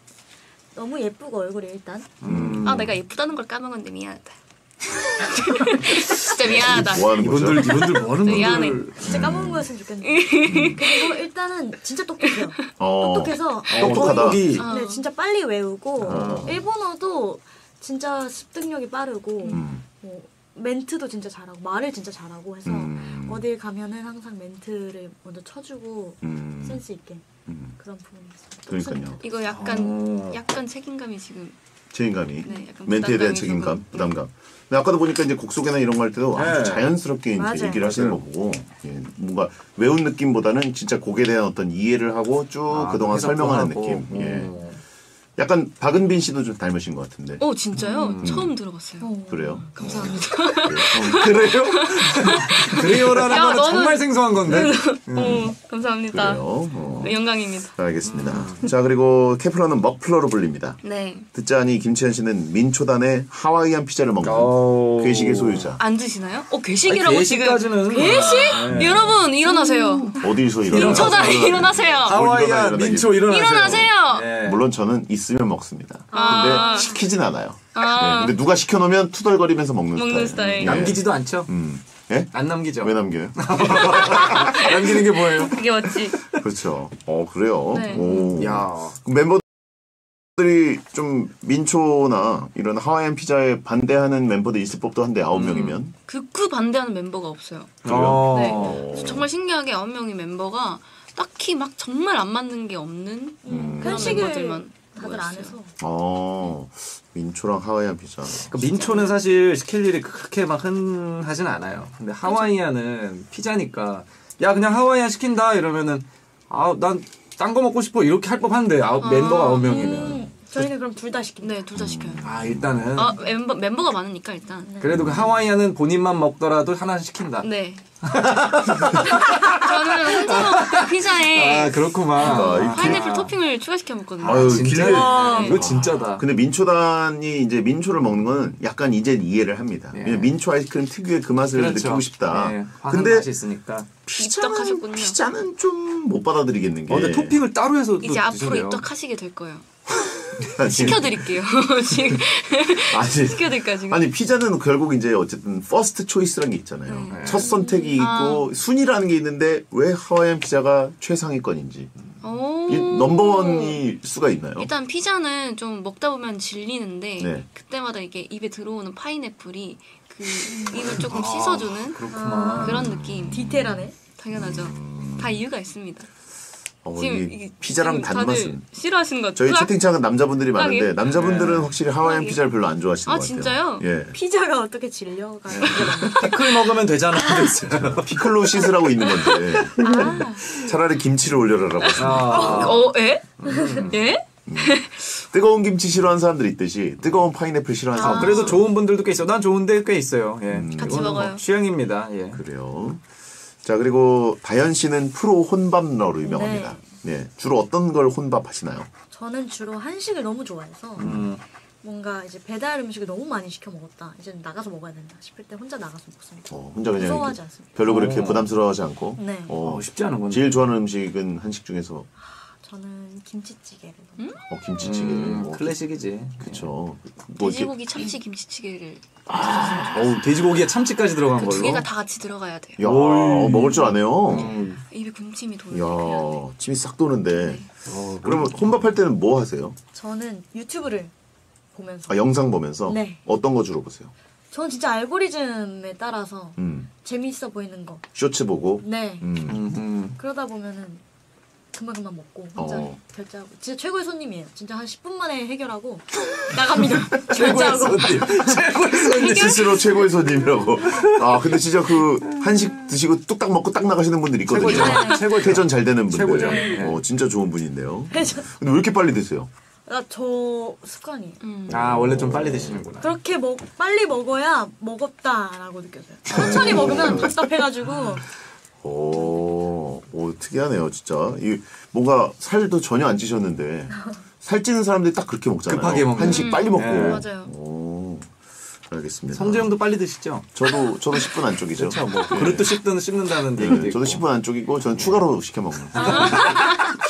너무 예쁘고 얼굴이 일단 음. 아 내가 예쁘다는 걸 까먹었는데 미안하다. 진짜 미안하다. 뭐 하는 거죠? 이분들, 이분들 뭐 하는 미안해. 분들. 진짜 까먹은 거였으면 좋겠는데 그리고 일단은 진짜 똑똑해요. 어. 똑똑해서 똑똑하다. 여기 어. 네, 진짜 빨리 외우고 어. 일본어도 진짜 습득력이 빠르고 음. 뭐 멘트도 진짜 잘하고 말을 진짜 잘하고 해서 음. 어딜 가면은 항상 멘트를 먼저 쳐주고 음. 센스 있게 음. 그런 부분이 있어요. 그러니까요. 이거 약간 어. 약간 책임감이 지금 책임감이 네, 약간 멘트에 대한 책임감, 조금. 부담감. 근데 아까도 보니까 이제 곡 소개나 이런 거 할 때도 아주 네. 자연스럽게 이제 맞아요. 얘기를 하시는 맞아요. 거고 예, 뭔가 외운 느낌보다는 진짜 곡에 대한 어떤 이해를 하고 쭉 아, 그동안 설명하는 하고. 느낌. 예. 어. 약간 박은빈 씨도 좀 닮으신 것 같은데. 어 진짜요? 음. 처음 들어봤어요. 어. 그래요? 감사합니다. 그래요? 그래요라는 너는- 정말 생소한 건데. 어, 감사합니다. 그래요? 어. 네, 영광입니다. 알겠습니다. 자 그리고 케플러는 먹플러로 불립니다. 네. 듣자니 김치현 씨는 민초단의 하와이안 피자를 먹는 오. 괴식의 소유자. 안 드시나요? 어 괴식이라고 지금 괴식까지는 괴식? 네. 여러분 일어나세요. 어디서 일어나? 민초다 일어나세요. 일어나, 하와이안 민초 일어나세요. 일어나세요. 네. 물론 저는 있 으면 먹습니다. 아. 근데 시키진 않아요. 아. 네, 근데 누가 시켜놓으면 투덜거리면서 먹는, 먹는 스타일. 스타일. 예. 남기지도 않죠. 음. 예? 안 남기죠. 왜 남겨요? 남기는 게 뭐예요? 그게 맞지. 그렇죠. 어 그래요. 네. 오. 야. 그럼 멤버 들이 좀 민초나 이런 하와이안 피자에 반대하는 멤버들 있을 법도 한데 아홉 음. 명이면 극구 반대하는 멤버가 없어요. 어. 네. 그래서 정말 신기하게 아홉 명의 멤버가 딱히 막 정말 안 맞는 게 없는 음. 그런 멤버들만 다들 안. 해서 어 민초랑 하와이안 피자. 그 민초는 사실 시킬 일이 그렇게 막 흔하진 않아요. 근데 하와이안은 피자니까 야 그냥 하와이안 시킨다 이러면은 아난 딴 거 먹고 싶어 이렇게 할 법한데 아홉 멤버가 아홉 명이면 음, 저희는 그럼 둘 다 시킵니다. 네, 둘 다 시켜요. 아 일단은 아 멤버 멤버가 많으니까 일단. 그래도 그 하와이안은 본인만 먹더라도 하나 시킨다. 네. 저는 혼자 먹을 피자에 아 그렇구만. 아, 이 파인애플 토핑을 추가시켜 먹거든요. 아유, 진짜 길게- 이거 진짜다. 근데 민초단이 이제 민초를 먹는 거는 약간 이제 이해를 합니다. 예. 왜냐면 민초 아이스크림 특유의 그 맛을 느끼고 싶다. 네, 화한 근데 맛이 있으니까. 피자는 입덕하셨군요. 피자는 좀 못 받아들이겠는 게. 어, 근데 토핑을 따로 해서 또 이제 앞으로 드시네요. 입덕하시게 될 거예요. 시켜드릴게요. 지금 아니, 시켜드릴까요 지금? 아니 피자는 결국 이제 어쨌든 first choice라는 게 있잖아요. 네. 첫 선택이 있고 아. 순위라는 게 있는데 왜 하와이안 피자가 최상위권인지 오. 이 넘버원일 수가 있나요? 일단 피자는 좀 먹다 보면 질리는데 네. 그때마다 이게 입에 들어오는 파인애플이 그 입을 조금 씻어주는 그렇구나. 그런 느낌. 디테일하네. 당연하죠. 다 이유가 있습니다. 어, 지금 이게 피자랑 지금 단맛은 싫어하시는 것 저희 같아요. 채팅창은 남자분들이 많은데 하긴. 남자분들은 확실히 하와이안. 피자를 별로 안 좋아하시는 아, 것 같아요. 진짜요? 예. 피자가 어떻게 질려가? 피클 먹으면 되잖아. 피클로 씻으라고 있는 건데 아, 차라리 김치를 올려라라고 아, 어, 에? 음. 예? 뜨거운 김치 싫어하는 사람들이 있듯이 뜨거운 파인애플 싫어하는 아. 사람들 그래도 좋은 분들도 꽤 있어. 난 좋은데 꽤 있어요. 예. 같이 이거는 뭐 먹어요. 취향입니다. 예. 그래요. 자 그리고 다현 씨는 프로 혼밥러로 유명합니다. 네. 주로 어떤 걸 혼밥하시나요? 저는 주로 한식을 너무 좋아해서 음. 뭔가 이제 배달 음식을 너무 많이 시켜 먹었다. 이제 나가서 먹어야 된다 싶을 때 혼자 나가서 먹습니다. 어, 혼자 그냥 무서워하지 않습니다. 별로 그렇게 어. 부담스러워하지 않고. 네. 어, 어, 쉽지 않은 건데. 제일 좋아하는 음식은 한식 중에서 저는 김치찌개를 너무 어, 김치찌개. 음, 어, 클래식이지. 그쵸. 뭐 이렇게 돼지고기 참치 김치찌개를 어우, 돼지고기에 참치까지 들어간 그 걸로. 두 개가 다 같이 들어가야 돼요. 야 올. 먹을 줄 아네요. 음. 입에 군침이 돼. 야 침이 싹 도는데. 어, 그러면 혼밥할 때는 뭐 하세요? 저는 유튜브를 보면서 아, 영상 보면서 네. 어떤 거 주로 보세요? 저는 진짜 알고리즘에 따라서 음, 재미있어 보이는 거. 쇼츠 보고. 네. 음. 음, 음. 그러다 보면은 그만 그만 먹고 혼자 어. 결제하고 진짜 최고의 손님이에요. 진짜 한 10분 만에 해결하고 나갑니다. 결제하고 스스로 최고의 손님이라고. 아 근데 진짜 그 한식 드시고 뚝딱 먹고 딱 나가시는 분들 있거든요. 최고죠. 최고죠. 회전 잘 되는 분들. 최고죠. 네. 어 진짜 좋은 분인데요. 회전. 근데 왜 이렇게 빨리 드세요? 나 저 습관이에요. 음. 아, 원래 좀 빨리 드시는구나. 그렇게 먹 빨리 먹어야 먹었다라고 느껴져요. 천천히 먹으면 답답해가지고 오, 오 특이하네요, 진짜. 이 뭔가 살도 전혀 안 찌셨는데 살찌는 사람들이 딱 그렇게 먹잖아요. 급하게 먹는. 한식 빨리 먹고. 네. 맞아요. 오, 알겠습니다. 성재 형도 빨리 드시죠? 저도 저도 10분 안쪽이죠. 그렇죠. 뭐 그릇도 씹든 씹는다는 네, 얘기도 있고. 저도 10분 안쪽이고 저는 추가로 시켜 먹는.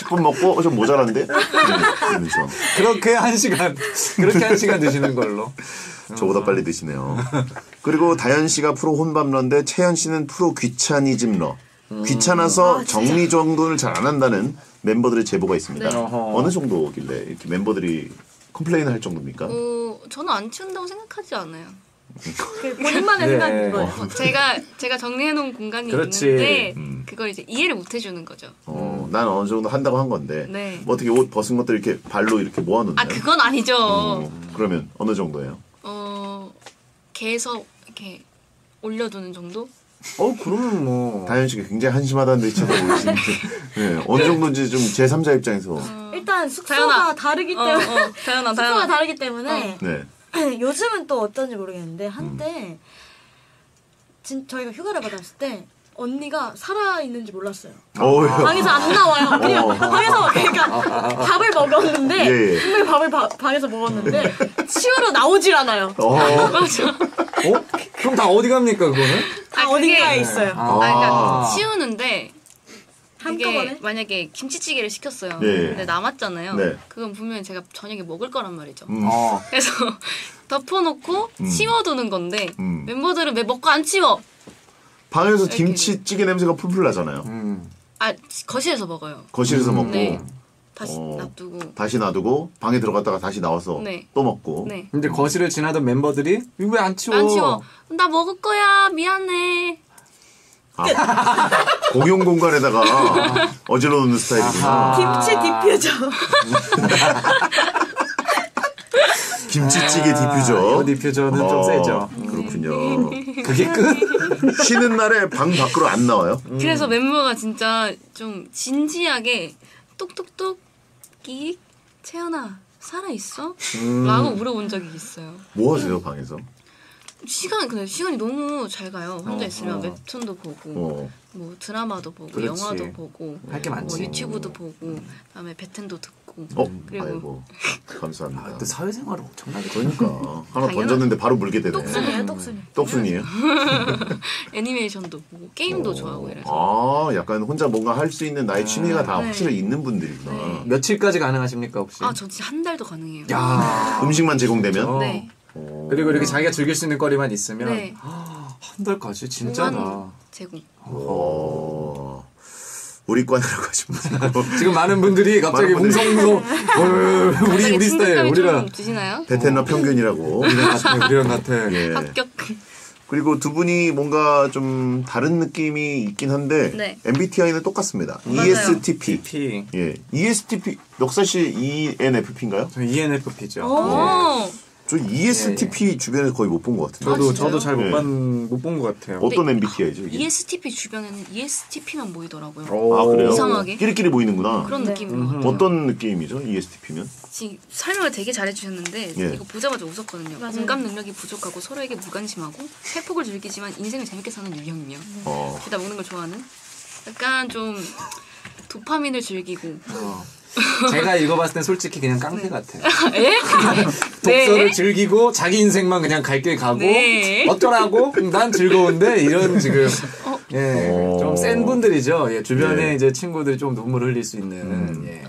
10분 먹고 어, 좀 모자란데? 네, 이러면서 그렇게 한 시간 그렇게 한 시간 드시는 걸로. 저보다 빨리 드시네요. 그리고 다현 씨가 프로 혼밥러인데 채연 씨는 프로 귀차니즘러. 귀찮아서 정리 정돈을 잘 안 한다는 멤버들의 제보가 있습니다. 네. 어허. 어느 정도길래 이렇게 멤버들이 컴플레인을 할 정도입니까? 어, 저는 안 치운다고 생각하지 않아요. 그 본인만의 네. 생각인 거예요. 어, 제가 제가 정리해 놓은 공간이 그렇지. 있는데 음. 그걸 이제 이해를 못 해주는 거죠. 어, 난 어느 정도 한다고 한 건데 네. 뭐 어떻게 옷 벗은 것들 이렇게 발로 이렇게 모아놓나요? 아 그건 아니죠. 어, 그러면 어느 정도예요? 어 개에서 이렇게 올려두는 정도? 어 그러면 뭐. 다현 씨가 굉장히 한심하다는 데 쳐다보시는데 네, 어느 정도인지 좀 제3자 입장에서. 일단 숙소가 다현아. 다르기 어, 때문에 어, 다현아, 숙소가 다현아. 다르기 때문에 네. 요즘은 또 어떤지 모르겠는데 한때 진, 저희가 휴가를 받았을 때 언니가 살아 있는지 몰랐어요. 어우, 방에서 안 나와요. 그냥 어. 방에서 그러니까 밥을 먹었는데 예, 예. 분명히 밥을 바- 방에서 먹었는데 치우러 나오질 않아요. 어, 어? 그럼 다 어디 갑니까 그거는? 다 아, 어딘가에 그게- 있어요. 아, 그러니까 아. 치우는데 이게 한꺼번에? 만약에 김치찌개를 시켰어요. 네. 근데 남았잖아요. 네. 그건 분명히 제가 저녁에 먹을 거란 말이죠. 음. 어. 그래서 덮어놓고 음. 치워두는 건데 음. 멤버들은 왜 먹고 안 치워? 방에서 이렇게. 김치찌개 냄새가 풀풀 나잖아요. 음. 아 거실에서 먹어요. 거실에서 먹고 네. 다시 어. 놔두고. 다시 놔두고 방에 들어갔다가 다시 나와서 네. 또 먹고 네. 근데 거실을 지나던 멤버들이 왜 안 치워? 안 치워. 나 먹을 거야. 미안해. 아, 공용 공간에다가 어질러 놓는 스타일이구나. 김치 디퓨저. 김치찌개 아, 디퓨저. 이거 디퓨저는 좀 어, 세죠. 그렇군요. 그게 끝? 쉬는 날에 방 밖으로 안 나와요? 그래서 멤버가 진짜 좀 진지하게 똑똑똑 끼 채연아 살아 있어? 라고 물어본 적이 있어요. 뭐 하세요 방에서? 시간 근데 시간이 너무 잘 가요. 혼자 어, 있으면 어. 웹툰도 보고 어. 뭐 드라마도 보고 그렇지. 영화도 보고 할게뭐 많지. 유튜브도 보고 그다음에 배텐도 듣고 어? 그리고 아이고 감사합니다. 아, 또 사회생활을 엄청나게 그러니까 하나 던졌는데 바로 물게 되네. 똑순이에요, 똑순이. 떡순이에요? 애니메이션도 보고 게임도 좋아하고 이래서 아 약간 혼자 뭔가 할 수 있는 나의 취미가 다 네. 확실히 있는 분들이구나. 네. 며칠까지 가능하십니까 혹시? 아 저 진짜 한 달도 가능해요. 야. 음식만 제공되면? 어. 네. 어. 그리고 이렇게 자기가 즐길 수 있는 거리만 있으면 네. 한 달까지 진짜다. 제공. 어. 우리 과내라고 하시면 되고. 지금 많은 분들이 갑자기 웅성웅성 어, 우리 우리 스타일 우리랑 좀 주시나요? 베테랑 평균이라고. 우리랑 같아 우리랑 같아. 예. 합격. 그리고 두 분이 뭔가 좀 다른 느낌이 있긴 한데 네. MBTI는 똑같습니다. E 맞아요. ESTP. P. 예. ESTP 넉살 씨 E ENFP인가요? 저 ENFP죠. 오. 저 ESTP 주변에 거의 못 본 것 같은데. 저도 아? 저도 잘 네. 못본 것 같아요. 어떤 네. MBTI죠? 이게? ESTP 주변에는 E ESTP만 보이더라고요. 오. 아 그래요? 이상하게? 끼리끼리 보이는구나. 그런 네. 느낌인 것 같아요. 어떤 느낌이죠? E ESTP면? 지금 설명을 되게 잘해주셨는데 예. 이거 보자마자 웃었거든요. 맞아요. 공감 능력이 부족하고 서로에게 무관심하고 팩폭을 즐기지만 인생을 재밌게 사는 유형이며 어. 둘다 먹는 걸 좋아하는 약간 좀 도파민을 즐기고 어. 제가 읽어봤을 땐 솔직히 그냥 깡패 같아요. 에? 독서를 네? 즐기고 자기 인생만 그냥 갈 길 가고 네. 어쩌라고 음, 난 즐거운데 이런 지금 어. 예, 어. 좀센 분들이죠. 예, 주변에 네. 이제 친구들이 좀 눈물 흘릴 수 있는 음. 예.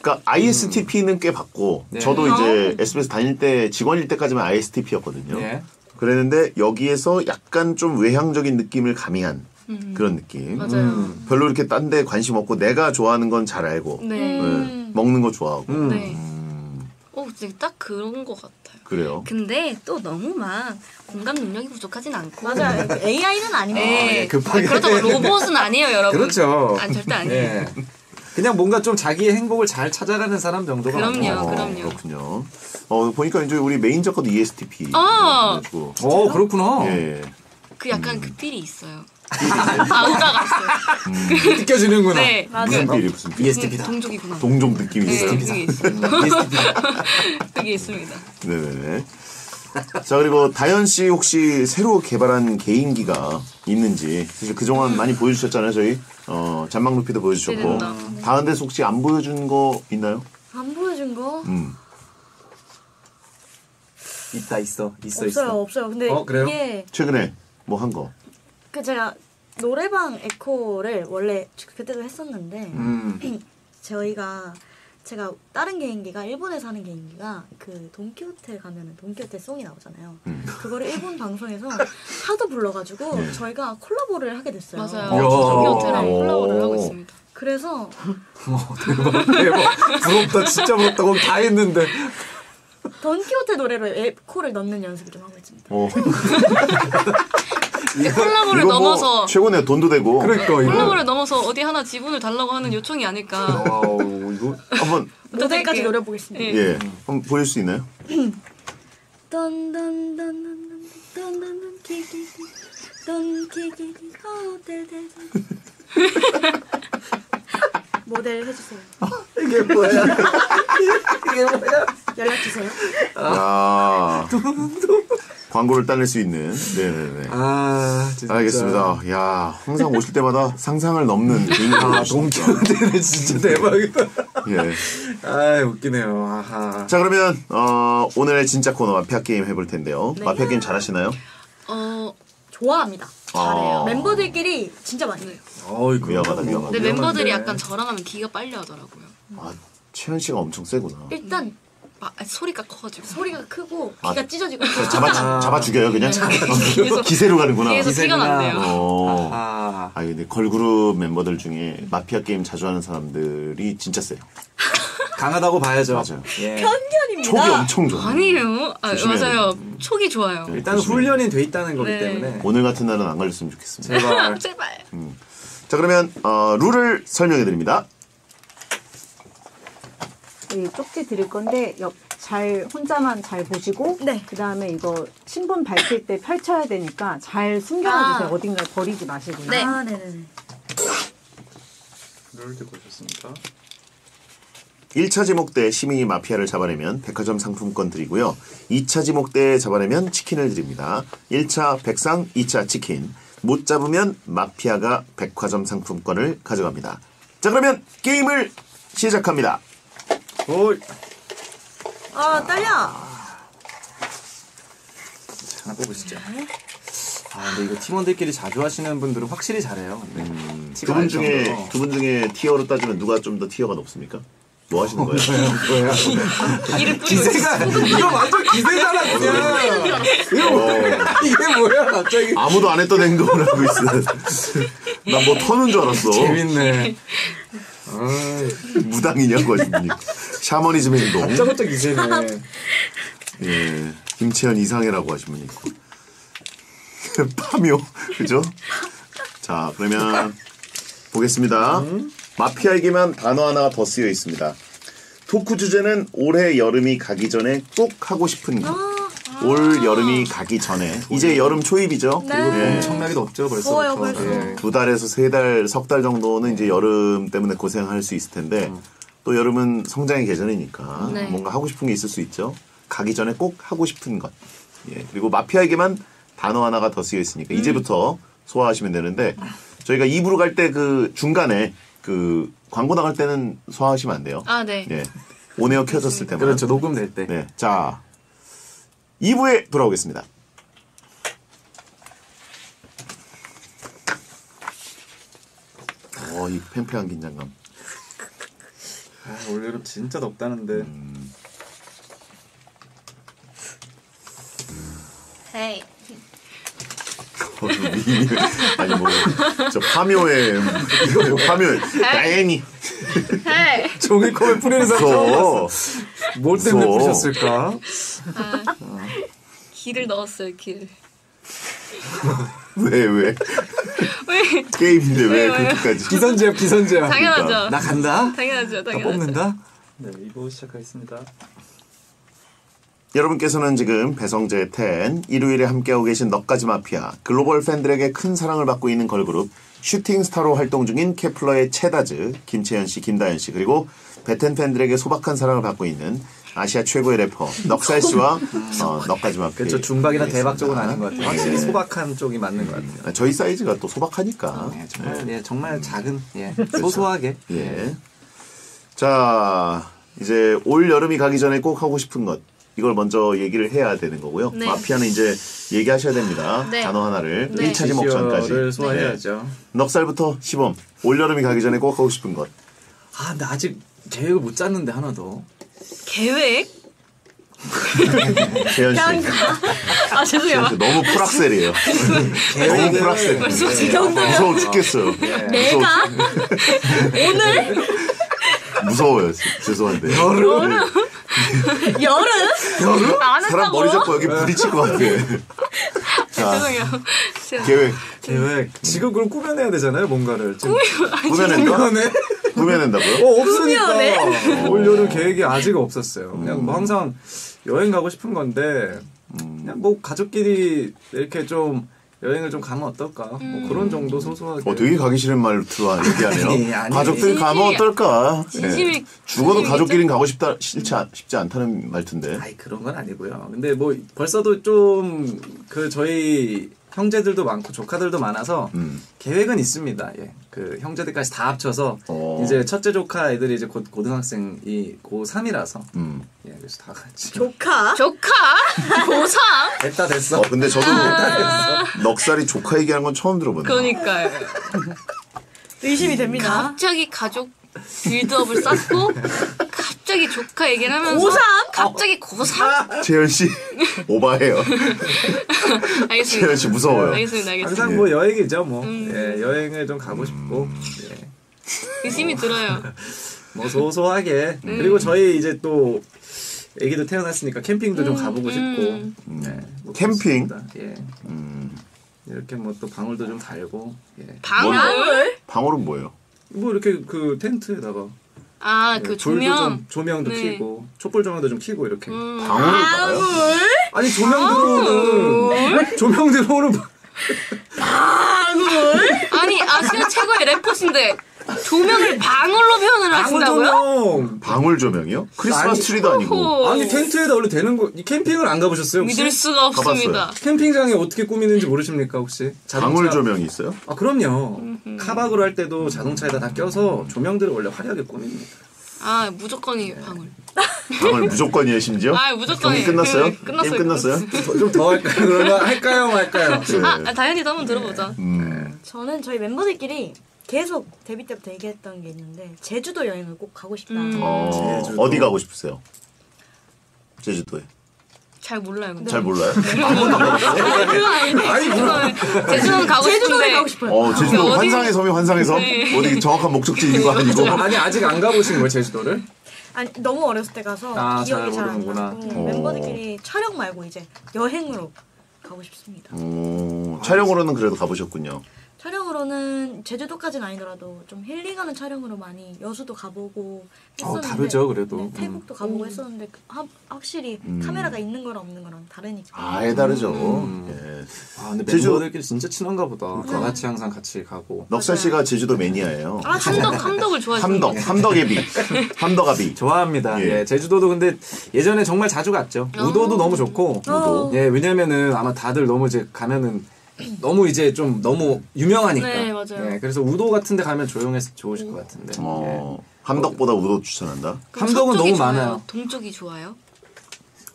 그러니까 ISTP는 꽤 봤고 네. 저도 이제 SBS 다닐 때 직원일 때까지만 ISTP였거든요. 예. 그랬는데 여기에서 약간 좀 외향적인 느낌을 가미한 음. 그런 느낌. 맞아요. 음. 별로 이렇게 딴 데 관심 없고 내가 좋아하는 건 잘 알고 네. 네, 먹는 거 좋아하고 음. 네. 어, 진짜 딱 그런 것 같아요. 그래요. 근데 또 너무 막 공감 능력이 부족하진 않고 맞아요. AI는 아닙니다. 네. 예, 급하게. 아, 그렇다고 로봇은 아니에요, 여러분. 그렇죠. 아, 절대 아니에요. 예. 그냥 뭔가 좀 자기의 행복을 잘 찾아가는 사람 정도가 그럼요. 어. 그럼요. 그렇군요. 어 보니까 이제 우리 메인 작가도 ESTP. 아! 어 그렇구나. 예. 그 약간 그 feel이 있어요. 아우라가 있어요. 느껴지는구나. 네. 무슨 feel이 무슨 feel? ESTP다. 동족이구나. 동종 느낌이 네, 있어요. 그게 있어요. 그게 있습니다. 네네네. 자 그리고 다연 씨 혹시 새로 개발한 개인기가 있는지 사실 그동안 많이 보여주셨잖아요 저희 어 잔망 루피도 보여주셨고 기대된다. 다른 데서 혹시 안 보여준 거 있나요? 안 보여준 거 음. 있다 있어 있어 없어요, 있어. 없어요. 근데 어, 그래요? 이게 최근에 뭐 한 거? 그 제가 노래방 에코를 원래 그때도 했었는데 음. 저희가 제가 다른 개인기가 일본에서 하는 개인기가 그 돈키호테 가면은 돈키호테 송이 나오잖아요. 음. 그거를 일본 방송에서 하도 불러가지고 네. 저희가 콜라보를 하게 됐어요. 맞아요. 이야. 돈키호테랑 콜라보를 하고 오. 있습니다. 그래서 어, 대박 대박 부럽다 진짜 부럽다 거기 다 했는데 돈키호테 노래로 에코를 넣는 연습을 좀 하고 있습니다. 어. 콜라보를 이거 뭐 넘어서 최고네 돈도 되고. 그러니까 이거. 콜라보를 넘어서 어디 하나 지분을 달라고 하는 요청이 아닐까. Wow, 이거 한번 부탁드릴게요. 노려보겠습니다. 예. 예, 한번 보일 수 있나요? 던던던던던던던던 키키키 던 키키키 호텔 모델 해주세요. 이게 뭐야? 이게 뭐야? 연락 주세요. 야. 광고를 따낼 수 있는. 네네네. 아, 진짜. 알겠습니다. 야, 항상 오실 때마다 상상을 넘는 아, 동키호테는 진짜 대박이다. 예. 아, 웃기네요. 아하. 자, 그러면 어, 오늘의 진짜 코너 마피아 게임 해볼 텐데요. 네. 마피아 게임 잘하시나요? 어, 좋아합니다. 잘해요. 멤버들끼리 진짜 많이 해요. 어이구. 위험하다, 위험하다. 근데. 멤버들이 약간 저랑 하면 기가 빨리 하더라고요. 아, 채연 씨가 엄청 세구나. 일단 아, 소리가 커가지고. 소리가 크고 아. 귀가 찢어지고 잡아 잡아 죽여요 그냥. 뒤에서- 기세로 가는구나. 뒤에서 티가 난대요. 어. 아, 아 근데 걸그룹 멤버들 중에 마피아 게임 자주 하는 사람들이 진짜 세요. 강하다고 봐야죠. 맞아요. 예. 편견입니다. 촉이 엄청 좋아. 아니에요. 아, 맞아요. 촉이 좋아요. 네. 일단은 훈련이 돼 있다는 거기 네. 때문에. 오늘 같은 날은 안 걸렸으면 좋겠습니다. 제발. 제발. 자 그러면 어, 룰을 설명해 드립니다. 이 쪽지 드릴 건데 옆, 잘 혼자만 잘 보시고 네. 그 다음에 이거 신분 밝힐 때 펼쳐야 되니까 잘 숨겨놔주세요. 아. 어딘가에 버리지 마시고요. 네. 아, 네네네. 룰 듣고 오셨습니다. 1차 지목 때 시민이 마피아를 잡아내면 백화점 상품권 드리고요. 2차 지목 때 잡아내면 치킨을 드립니다. 1차 백상, 2차 치킨. 못 잡으면 마피아가 백화점 상품권을 가져갑니다. 자 그러면 게임을 시작합니다. 오, 아 떨려. 하나 뽑으시죠. 아, 근데 이거 팀원들끼리 자주 하시는 분들은 확실히 잘해요. 근데. 두분 중에. 두 분 중에 티어로 따지면 누가 좀 더 티어가 높습니까? 뭐 하시는 거예요? 이를 뿌리고 기세가 이거 완전 기세잖아 그냥. 이거 어, 뭐야? 이게 뭐야 갑자기? 아무도 안 했던 행동을 하고 있어. 나뭐 터는 줄 알았어. 재밌네. 무당이냐고 하시더니 샤머니즘 행동. 다짜고짜 기세네. 예, 김채연 이상해라고 하신 분이 있고. 파묘, 그죠? 자, 그러면 보겠습니다. 마피아에게만 단어 하나가 더 쓰여 있습니다. 토크 주제는 올해 여름이 가기 전에 꼭 하고 싶은 것. 올 여름이 가기 전에 이제 여름 초입이죠. 네. 예. 엄청나게 높죠 벌써. 더워요, 벌써. 두 달에서 세 달, 석 달 정도는 이제 여름 때문에 고생할 수 있을 텐데 또 여름은 성장의 계절이니까 네. 뭔가 하고 싶은 게 있을 수 있죠. 가기 전에 꼭 하고 싶은 것. 예. 그리고 마피아에게만 단어 하나가 더 쓰여 있으니까 이제부터 소화하시면 되는데 저희가 2부로 갈 때 그 중간에 그 광고 나갈 때는 소화하시면 안 돼요. 아, 네. 예. 온에어 켜졌을 때만. 그렇죠 녹음될 때. 네. 자, 2부에 돌아오겠습니다. 어, 이 팽팽한 긴장감. 아, 올 여름 진짜 덥다는데. 헤이. 어, 미- 아니 뭐, 저 파묘에, 이거 파묘에, 다행히. 헤이. 종이컵에 뿌리는 사람 처음. 봤어. 뭘 때문에. 뿌셨을까? 기를 넣었어요, 길. 왜, 왜? 왜? 게임인데 왜? 그렇게까지. 기선제압 기선제압. 당연하죠. 나 간다. 당연하죠, 나 당연하죠. 뽑는다. 네, 2부 시작하겠습니다. 여러분께서는 지금 배성재 10 일요일에 함께하고 계신 넉가지 마피아 글로벌 팬들에게 큰 사랑을 받고 있는 걸그룹 슈팅스타로 활동 중인 케플러의 체다즈 김채연 씨, 김다현 씨 그리고 베텐 팬들에게 소박한 사랑을 받고 있는 아시아 최고의 래퍼 넉살 씨와 어, 넉가지 마피아 그렇죠 중박이나 대박 쪽은 아닌 것 같아요. 확실히 소박한 쪽이 맞는 것 같아요. 아, 저희 사이즈가 또 소박하니까 예, 정말 예, 정말 작은 예, 소소하게 예. 자, 이제 올 여름이 가기 전에 꼭 하고 싶은 것. 이걸 먼저 얘기를 해야 되는 거고요. 네. 마피아는 이제 얘기하셔야 됩니다. 네. 단어 하나를 네. 1차 지목 전까지. 를 네. 소화해야죠. 넉살부터 시범. 올 여름이 가기 전에 꼭 하고 싶은 것. 아 근데 아직 계획을 못 짰는데 하나도. 계획? 재현 씨. 아, 죄송해요. 너무 풀악셀이에요. 너무 풀악셀. 벌써 무서워 죽겠어요. 내가 무서워요. 죄송한데. 여름 여름? 안 사람 했다고요? 머리 잡고 여기 부딪힐 것 같아. 자, 죄송해요. 계획 계획. 지금 그럼 꾸며내야 되잖아요, 뭔가를. 지금 꾸며낸다? 꾸며내? 꾸며낸다고요? 어, 없으니까. 꾸며내? 올 여름 계획이 아직 없었어요. 그냥 뭐 항상 여행 가고 싶은 건데, 그냥 뭐 가족끼리 이렇게 좀 여행을 좀 가면 어떨까? 뭐 그런 정도 소소하게. 어, 되게 가기 싫은 말 들어 얘기하네요. 아니, 아니. 가족들이 가면 진심이- 어떨까? 진심이- 예. 죽어도? 가족끼리는 가고 싶다, 싫지, 않- 싶지 않다는 말투인데. 아이 그런 건 아니고요. 근데 뭐 벌써도 좀 그 저희 형제들도 많고 조카들도 많아서 음. 계획은 있습니다. 예. 그 형제들까지 다 합쳐서 어. 이제 첫째 조카 애들이 이제 곧 고등학생이 고3이라서 음. 예, 그래서 다 같이 조카? 조카 고3 됐다 됐어. 어, 근데 저도 넉살이 조카 얘기하는 건 처음 들어보네요. 그러니까요. 의심이 됩니다. 갑자기 가족 빌드업을 쌓고 갑자기 조카 얘기를 하면서 고3? 갑자기 고3? 재현 씨, 오바해요. 알겠습니다. 재현 씨 무서워요. 알겠습니다. 알겠습니다. 항상 뭐 여행이죠 뭐. 음. 예, 여행을 좀 가고 싶고. 예. 의심이 들어요. 뭐 소소하게. 음. 그리고 저희 이제 또 애기도 태어났으니까 캠핑도 좀 가보고 싶고. 음. 예, 뭐 캠핑? 그렇습니다. 예. 음, 이렇게 뭐 또 방울도 좀 달고. 예. 방울? 방울은 뭐예요? 뭐 이렇게 그 텐트에다가 아, 예, 그 불도 조명. 좀, 조명도 네. 켜고 촛불 조명도 좀 켜고 이렇게. 음. 방울을 봐요? 아니 조명 들어오는 조명 들어오는 아니, 아시아 최고의 래퍼신데 조명을 방울로 표현을 하신다고요? 조명. 방울 조명이요? 크리스마스 아니, 트리도 아니고. 호. 아니 텐트에다 원래 되는 거. 이 캠핑을 안 가보셨어요 혹시? 믿을 수가 없습니다. 캠핑장에 어떻게 꾸미는지 모르십니까 혹시? 방울 자동차- 조명이 있어요? 아 그럼요. 카박으로 할 때도 자동차에다 다 껴서 조명들을 원래 화려하게 꾸밉니다. 아, 무조건이에요, 방울. 방울 무조건이에요, 심지어? 아, 무조건이에요. 경기 끝났어요? 그, 끝났어요. 게임 끝났어요? 좀 더 할까요? 그러면 할까요 말까요? 네. 아, 아, 다현이도 한번 들어보자. 음, 저는 저희 멤버들끼리 계속 데뷔 때부터 얘기했던 게 있는데 제주도 여행을 꼭 가고 싶다. 음. 어, 제주도. 어디 가고 싶으세요? 제주도에. 잘 몰라요, 근데. 잘 몰라요? 아니 뭐 제주도는 가고 제주도에 싶은데. 가고 싶어요. 어, 제주도 어디- 환상의 섬이 환상의 섬? 네. 어디 정확한 목적지 있는 거 아니고? 아니 아직 안 가보신 거예요 제주도를? 아니 너무 어렸을 때 가서 아, 기억이 잘잘 안. 나고 어. 멤버들끼리 촬영 말고 이제 여행으로 가고 싶습니다. 오, 촬영으로는 그래도 가보셨군요. 촬영으로는 제주도까지는 아니더라도 좀 힐링하는 촬영으로 많이 여수도 가보고 어, 했었는데 다르죠, 그래도. 네, 태국도 가보고 했었는데 그 하- 확실히 카메라가 있는 거랑 없는 거랑 다르니까 아예 다르죠. 음. 예. 아 근데 제주- 멤버들끼리 진짜 친한가 보다. 다 같이 항상 같이 가고. 넉살 씨가 제주도 매니아예요. 아, 함덕, 함덕을 좋아하시는 함덕, 함덕의 비. 함덕아비. 좋아합니다. 예. 예. 제주도도 근데 예전에 정말 자주 갔죠. 우도도 너무 좋고. 우도. 예, 왜냐면은 아마 다들 너무 이제 가면은 너무 이제 좀 너무 유명하니까. 네, 맞아요. 예, 그래서 우도 같은 데 가면 조용해서 좋으실 것 같은데. 어, 함덕보다 우도 추천한다. 그럼 함덕은 서쪽이 너무 좋아요? 많아요. 동쪽이 좋아요? 예.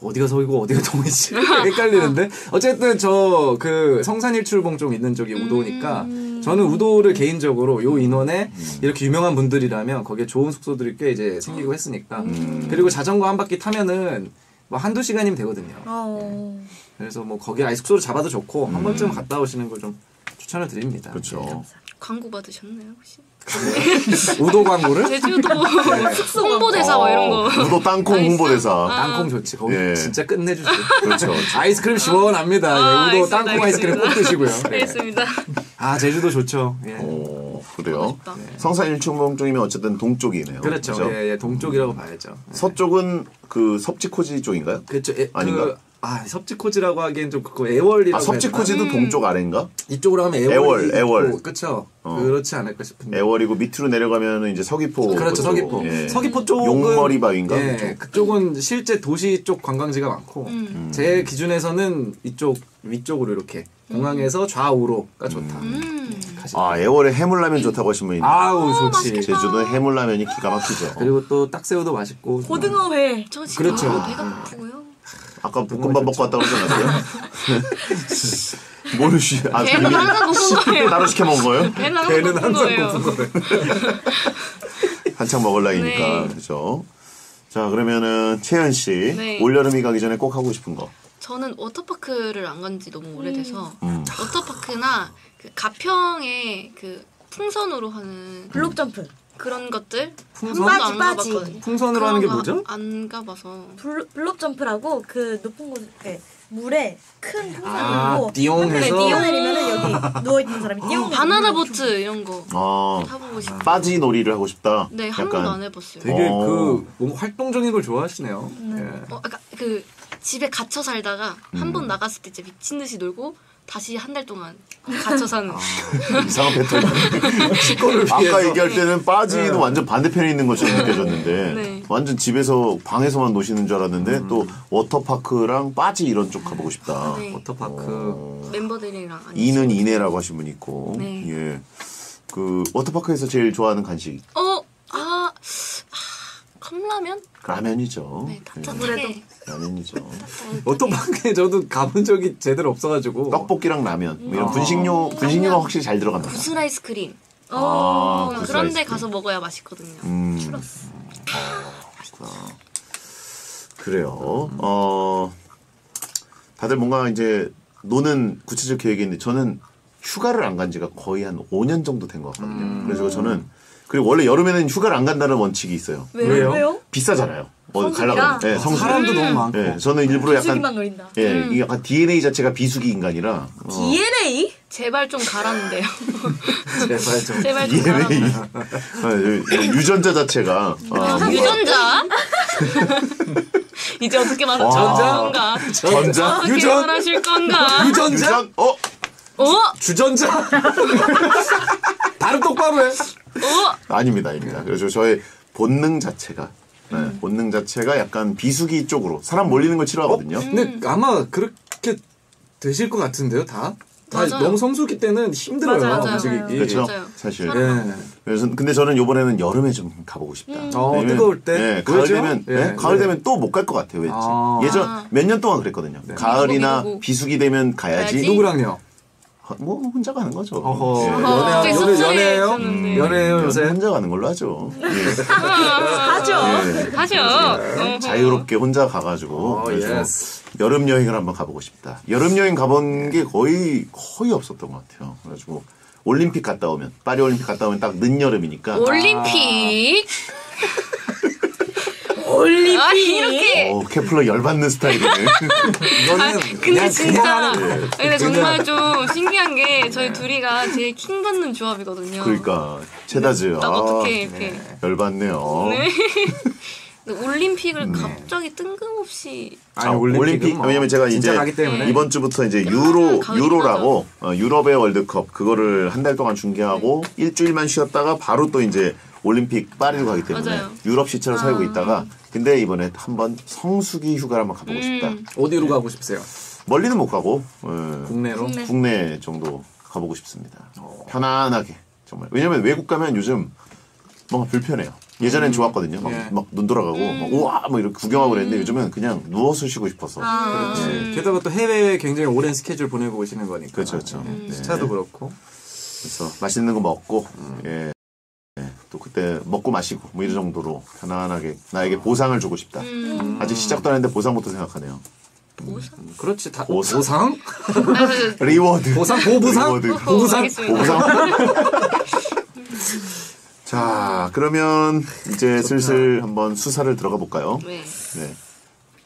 어디가 서이고 어디가 동이지? 헷갈리는데. 어쨌든 저 그 성산일출봉 좀 있는 쪽이 우도니까 저는 우도를 개인적으로 요 인원에 이렇게 유명한 분들이라면 거기에 좋은 숙소들이 꽤 이제 생기고 했으니까. 그리고 자전거 한 바퀴 타면은 뭐 한두 시간이면 되거든요. 어, 그래서 뭐 거기 아예 숙소를 잡아도 좋고 한 번쯤 갔다 오시는 걸 좀 추천을 드립니다. 그렇죠. 광고 받으셨나요, 혹시? 예. 우도 광고를 제주도 홍보대사 뭐 이런 거. 우도 땅콩 아? 홍보대사. 아. 땅콩 좋지. 거기 예. 진짜 끝내주지. 그렇죠. 아이스크림 시원합니다. 아, 예, 우도 알겠습니다, 땅콩 아이스크림 꼭. 드시고요. 예. 알겠습니다. 아 제주도 좋죠. 예. 오, 그래요. 가고 싶다. 성산 일출봉 쪽이면 어쨌든 동쪽이네요. 그렇죠. 그죠? 예, 예, 동쪽이라고 봐야죠. 서쪽은 그 섭지코지 쪽인가요? 그렇죠. 예, 아닌가? 그, 아 섭지코지라고 하기엔 좀 그거 애월이라고 아, 섭지코지도 동쪽 아래인가? 이쪽으로 하면 애월이 애월, 있고, 애월. 그쵸. 어. 그렇지 않을까 싶은데. 애월이고 밑으로 내려가면 은 이제 서귀포. 그렇죠, 그쪽. 서귀포. 예. 서귀포 쪽은 용머리 바위인가? 예, 그쪽. 그쪽은 실제 도시 쪽 관광지가 많고 음. 제 기준에서는 이쪽 위쪽으로 이렇게 공항에서 좌우로가 좋다. 음. 아, 애월에 해물라면 좋다고 하신 분이 아우 좋지. 제주도에 해물라면이 기가 막히죠. 그리고 또 딱새우도 맛있고. 고등어회 저 지금 그렇죠. 배가 고프고요. 아까 볶음밥 먹고 왔다고 그러지 않았어요? 뭘 쉬, 아, 배는 비밀- 항상 고픈 거예요. 따로 시켜 먹은 거예요? 배는 항상 배는 고픈 항상 거예요. 고픈 거예요. 한창 먹을 나이니까. 네. 그죠? 자, 그러면은 채현 씨. 네. 올여름이 가기 전에 꼭 하고 싶은 거. 저는 워터파크를 안 간 지 너무 오래돼서 음. 워터파크나 그 가평에 그 풍선으로 하는 blob jump. 그런 것들 풍선? 한 번도 안 빠지, 빠지. 가봤거든요. 풍선으로 하는 게 그런 거 뭐죠? 안 가봐서 블, blob jump라고 그 높은 곳에 물에 큰 풍선이 아, 있고 띠용 해서? 네, 띠용내리면은 여기 누워 있는 사람이 띠용 바나나 보트 이런 거 아, 타보고 싶어요. 빠지 놀이를 하고 싶다. 네, 한. 번도 안 해봤어요. 되게 어. 그 뭔가 활동적인 걸 좋아하시네요. 예. 어, 아까 그 집에 갇혀 살다가 한 음. 번 나갔을 때 진짜 미친 듯이 놀고 다시 한 달 동안 갇혀 사는. 아. 이상한 패턴. 식권을 아까. 얘기할 때는 빠지는 완전 반대편에 있는 것처럼 느껴졌는데 네. 완전 집에서 방에서만 노시는 줄 알았는데 또 워터파크랑 빠지 이런 쪽 가보고 싶다. 네. 워터파크. 멤버들이랑 아니. 이는 이내라고 하신 분 있고 네. 예. 그 워터파크에서 제일 좋아하는 간식 어, 아, 아, 컵라면? 라면이죠. 네, 예, 따뜻하게. 라면이죠. 워터파크에 저도 가본 적이 제대로 없어가지고. 떡볶이랑 라면 뭐 이런 아. 분식료 분식료가 확실히 잘 들어갑니다. 구슬 아이스크림. 아, 구슬 그런 데 아이스크림. 가서 먹어야 맛있거든요. 음. 그렇구나. 그래요. 어, 다들 뭔가 이제 노는 구체적 계획이 있는데 저는 휴가를 안 간 지가 거의 한 5년 정도 된 것 같거든요. 그래서 저는 그리고 원래 여름에는 휴가를 안 간다는 원칙이 있어요. 왜요? 왜요? 비싸잖아요. 어디 성수기라? 가려고. 네, 성수기. 사람도 너무 많고. 예, 저는 일부러 약간 수기만 노린다. 예, 이게 약간 DNA 자체가 비수기 인간이라 어, DNA? 제발 좀 가라는데요. 제발 좀. 제발 좀 DNA 가라. 어, 유전자 자체가 어, 유전자? 이제 어떻게 말하실 전자? 건가? 전자 어떻게 유전? 말하실 건가? 유전자? 유전 어 어? 주전자? 발음 똑바로 해. 어? 아닙니다, 아닙니다. 그래서 저의 본능 자체가 네, 음. 본능 자체가 약간 비수기 쪽으로 사람 몰리는 걸 싫어하거든요. 음. 근데 아마 그렇게 되실 것 같은데요, 다? 다 맞아요. 너무 성수기 때는 힘들어요, 맞아요, 맞아요. 움직이기. 그렇죠, 맞아요. 사실. 예. 그래서 근데 저는 이번에는 여름에 좀 가보고 싶다. 어, 왜냐면, 뜨거울 때? 예, 가을 왜죠? 되면 예, 예, 가을 네. 되면 또 못 갈 것 같아요. 왠지 아. 예전 몇 년 동안 그랬거든요. 가을이나 미루고. 비수기 되면 가야지. 가야지. 누구랑요? 뭐 혼자 가는 거죠. 어허. 예. 어, 연애, 갑자기 연애, 섭섭해 연애해요? 했었는데. 연애해요, 네, 요새? 혼자 가는 걸로 하죠. 예. 하죠. 예. 하죠. 어허. 자유롭게 혼자 가가지고 어, 그래서 yes. 여름 여행을 한번 가보고 싶다. 여름 여행 가본 게 거의 거의 없었던 것 같아요. 그래가지고 올림픽 갔다 오면 파리 올림픽 갔다 오면 딱 늦여름이니까 올림픽. 올림픽. 아, 이렇게. 어, 케플러 열받는 스타일이네. 이거는 아, 근데 진짜. 그냥. 근데 정말 좀 신기한 게 저희 둘이가 제일 킹 받는 조합이거든요. 그러니까 체다즈. 나 아, 어떻게 이렇게. 열받네요. 네. 근데 올림픽을 갑자기 뜬금없이 자, 아니, 올림픽, 올림픽은 뭐 왜냐면 제가 이제. 이번 주부터 이제 유로 가을이긴 유로라고 어, 유럽의 월드컵 그거를 한 달 동안 중계하고 일주일만 쉬었다가 바로 또 이제 올림픽 파리로 가기 때문에 맞아요. 유럽 시차를 살고 있다가 근데 이번에 한번 성수기 휴가를 한번 가보고 싶다. 음. 어디로 가고 싶으세요? 멀리는 못 가고 어, 국내로? 국내. 국내 정도 가보고 싶습니다. 편안하게 정말 왜냐면 외국 가면 요즘 뭔가 불편해요. 예전엔 좋았거든요. 막, 예. 막 눈 돌아가고 막 우와 막 이렇게 구경하고 그랬는데 요즘은 그냥 누워서 쉬고 싶어서. 아. 네. 게다가 또 해외에 굉장히 오랜 스케줄 보내고 오시는 거니까. 그렇죠, 그렇죠. 네. 네. 시차도 그렇고. 그래서 맛있는 거 먹고 예. 예, 또 그때 먹고 마시고 뭐 이런 정도로 편안하게 나에게 보상을 주고 싶다. 음. 아직 시작도 안 했는데 보상부터 생각하네요. 보상? 그렇지. 다, 보상. 보상? 아, reward. 보상? 보부상? reward. 보부상? 알겠습니다. 보상. 자, 그러면 이제 슬슬 한번 수사를 들어가 볼까요? 네. 네.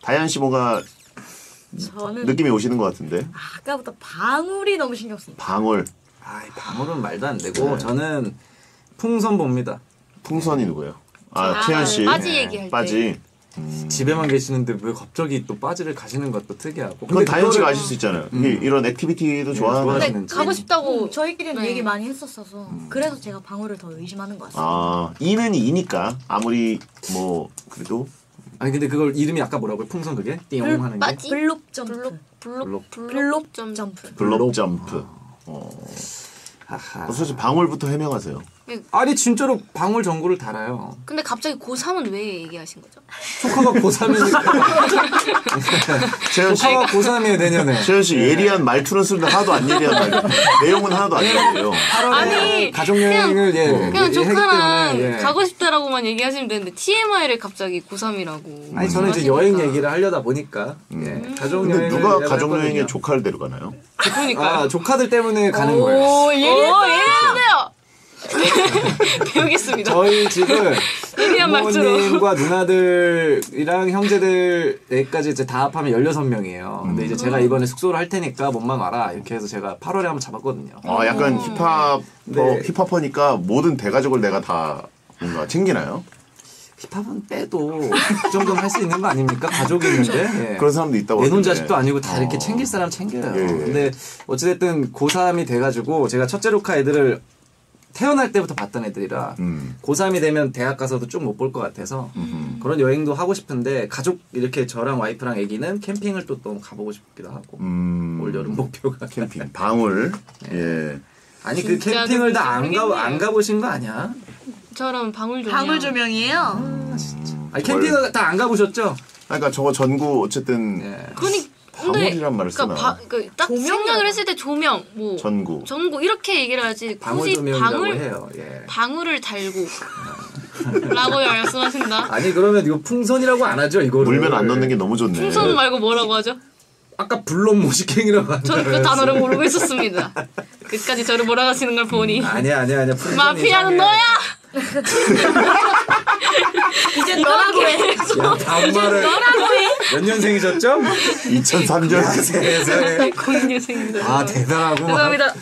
다연 씨 뭔가 저는 느낌이 오시는 것 같은데. 아까부터 방울이 너무 신경 쓰입니다. 방울. 아이, 방울은 말도 안 되고, 저는 풍선 봅니다. 풍선이 누구예요? 아, 아, 태연 씨. 빠지 얘기할 때. 빠지. 집에만 계시는데 왜 갑자기 또 빠지를 가시는 것도 특이하고. 그건 다연 씨가 아실 수 있잖아요. 이게 이런 activity도 좋아하는. 좋아하시는- 근데 하시는지. 가고 싶다고. 음, 저희끼리는 네. 얘기 많이 했었어서 그래서 제가 방울을 더 의심하는 것 같습니다. 아, 이는 이니까 아무리 뭐 그래도 아니, 근데 그걸 이름이 아까 뭐라고요? 풍선 그게? 띠용 하는 게? 빠지? 블록 점프. 블록, 블록, 블록, 블록 점. 점프. 블록 점프. 어. 하하. 어, 솔직히 방울부터 해명하세요. 아니, 진짜로 방울 전구를 달아요. 근데 갑자기 고3은 왜 얘기하신 거죠? 조카가 고3이니까. 채연 씨, 조카가 고3이에요, 내년에. 채연 씨 예리한 말투는 쓰는데 하나도 안 예리한 말. 내용은 하나도 안 예리해요. 아니, 가족 여행을, 예. 그냥 얘기하기 조카랑 때문에, 예. 가고 싶다라고만 얘기하시면 되는데 TMI를 갑자기 고3이라고. 아니 저는 이제 여행 얘기를 하려다 보니까 예, 가족 근데 여행 누가 가족 여행에 조카를 데려가나요? 그러니까. 아 조카들 때문에 가는 거예요. 오. 예리하네요. 배우겠습니다. 저희 집은. 부모님과 누나들이랑 형제들까지 이제 다 합하면 16명이에요. 근데 이제 제가 이번에 숙소를 할 테니까 몸만 와라. 이렇게 해서 제가 8월에 한번 잡았거든요. 아, 약간 힙합, 네. 어, 힙합하니까 모든 대가족을 내가 다 뭔가 챙기나요? 힙합은 빼도 그 정도는 할 수 있는 거 아닙니까? 가족이 있는데. 예. 그런 사람도 있다고 내놓은 하던데. 자식도 아니고 다 이렇게 어. 챙길 사람 챙겨요. 예, 예. 근데 어찌됐든 고3이 돼가지고 제가 첫째 조카 애들을 태어날 때부터 봤던 애들이라 음. 고3이 되면 대학 가서도 쭉 못 볼 것 같아서 그런 여행도 하고 싶은데 가족 이렇게 저랑 와이프랑 애기는 캠핑을 또 너무 가보고 싶기도 하고 음. 올 여름 목표가 캠핑. 방울. 예. 아니 그 진짜 캠핑을 다 안. 가 안 가보신 거 아니야? 저런 방울 조명. 방울 조명이에요. 아니 캠핑을 다 안 가보셨죠? 그러니까 저거 전구 어쨌든 예. 그러니 근데 방울이란 말을 쓰나? 그러니까 바, 그, 딱 생각을 했을 때 조명 뭐 전구. 전구 이렇게 얘기를 하지 굳이 방울 해요. 예. 방울을 달고 라고 말씀하신다. 아니 그러면 이거 풍선이라고 안 하죠 이거를 물면 안 넣는 게 너무 좋네. 풍선 말고 뭐라고 하죠? 아까 블럼 모식행이라고 하잖아요. 저는 그 단어를 모르고 있었습니다. 끝까지 저를 몰아가시는 걸 보니 아니야 아니야 아니야 마피아는. 너야. 이제 너라고 해. 야 반말을 몇 년생이셨죠? 2003년. 세상에. 공인유생입니다. 아 대단하구만. 죄송합니다.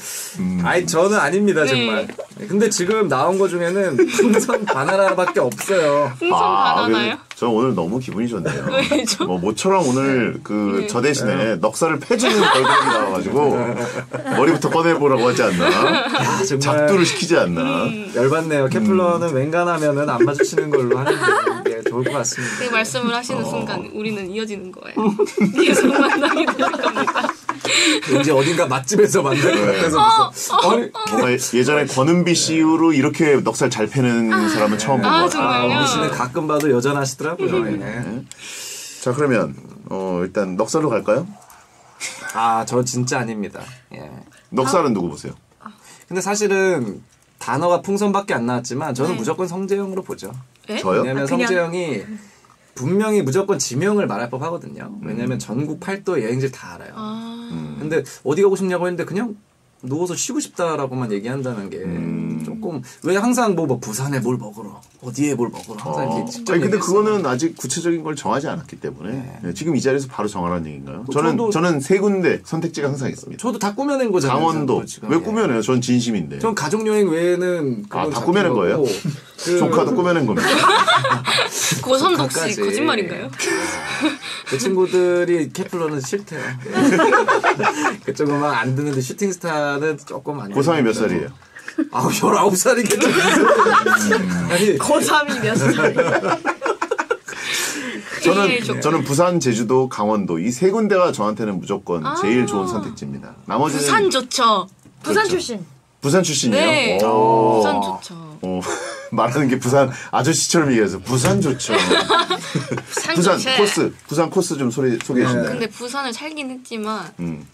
아니 저는 아닙니다 네. 정말. 근데 지금 나온 거 중에는 풍선 바나나밖에 없어요. 풍선 바나나요? 저 오늘 너무 기분이 좋네요. 왜죠? 뭐 모처럼 오늘 그 네. 저 대신에 넉살을 패주는 걸그룹이 나와가지고 머리부터 꺼내보라고 하지 않나? 아, 정말 작두를 시키지 않나? 음. 열받네요. 케플러는 웬간하면은 안 마주치는 걸로 하는 게 좋을 것 같습니다. 그 말씀을 하시는 순간 우리는 이어지는 거예요. 계속 만나게 될 겁니다. 왠지 어딘가 맛집에서 만날 것 같아서 무슨 아니 뭔가 예전에 권은비 씨 이후로 이렇게 넉살 잘 패는 사람은 처음 본 아, 것 같아요. 정말요? 아, 우리 씨는 가끔 봐도 여전하시더라고요. 예. 자 그러면 어, 일단 넉살로 갈까요? 아, 저 진짜 아닙니다. 예. 넉살은 누구 보세요? 근데 사실은 단어가 풍선밖에 안 나왔지만 저는 네. 무조건 성재형으로 보죠. 에? 저요? 왜냐면 아, 성재형이 분명히 무조건 지명을 말할 법 하거든요. 왜냐면 전국 팔도 여행지를 다 알아요. 아, 음. 근데 어디 가고 싶냐고 했는데 그냥 누워서 쉬고 싶다라고만 얘기한다는 게 음. 조금 왜 항상 뭐, 뭐 부산에 뭘 먹으러 어디에 뭘 먹으러 항상 어, 이렇게 직접 아니 근데. 그거는 아직 구체적인 걸 정하지 않았기 때문에 네, 지금 이 자리에서 바로 정하라는 얘기인가요? 뭐 저는 저도- 저는 세 군데 선택지가 항상 있습니다. 저도 다 꾸며낸 거잖아요. 강원도 지금. 왜 예. 꾸며내요? 전 진심인데. 전 가족 여행 외에는 아, 다 꾸며낸 거예요? 그- 조카도 꾸며낸 겁니다. 고선독 씨. 거짓말인가요? 그 친구들이 케플러는 싫대요. 그쪽은 막 안 듣는데 슈팅스타 는 조금 안 고3이 몇. 살이에요? 아우 19살이겠죠. 아니 고3이 몇 살? 저는. 저는 부산, 제주도, 강원도 이 세 군데가 저한테는 무조건 제일 좋은 선택지입니다. 나머지는 부산 좋죠. 부산 그렇죠. 출신. 부산 출신이에요. 네. 오. 부산 좋죠. 어, 말하는 게 부산 아저씨처럼 얘기해서 부산 좋죠. 부산, 부산. 코스, 부산 코스 좀 소리 소개해 주나요? 근데 부산을 살긴 했지만 음.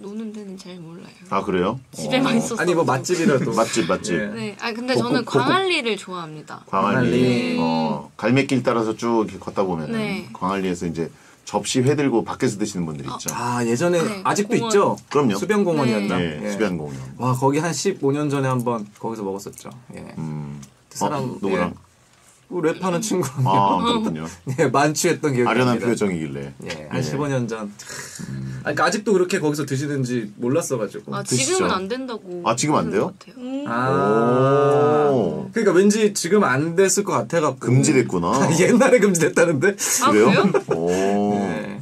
노는 데는 잘 몰라요. 아 그래요? 집에만 있었어. 아니 뭐 맛집이라도 맛집 맛집. 예. 네, 아 근데 볶음- 저는 볶음- 광안리를 좋아합니다. 광안리. 광안리. 어, 갈매길 따라서 쭉 이렇게 걷다 보면 네. 광안리에서 이제 접시 회 들고 밖에서 드시는 분들 있죠. 아 예전에 네, 아직도 공원. 있죠. 그럼요. 수변공원이었나. 네, 예. 수변 공연. 와 거기 한 15년 전에 한번 거기서 먹었었죠. 예. 음. 그 사람 어, 누구랑? 예. 그 랩하는 친구랑 아 그렇군요. 예, 만취했던 기억이 아련한 납니다. 표정이길래. 예, 한 네. 15년 전. 아, 그러니까 아직도 그렇게 거기서 드시는지 몰랐어가지고. 아 드시죠. 지금은 안 된다고. 아, 지금 안 돼요? 것 같아요. 아. 오. 그러니까 왠지 지금 안 됐을 것 같아갖고. 금지됐구나. 옛날에 금지됐다는데. 아 그래요? 오. 네.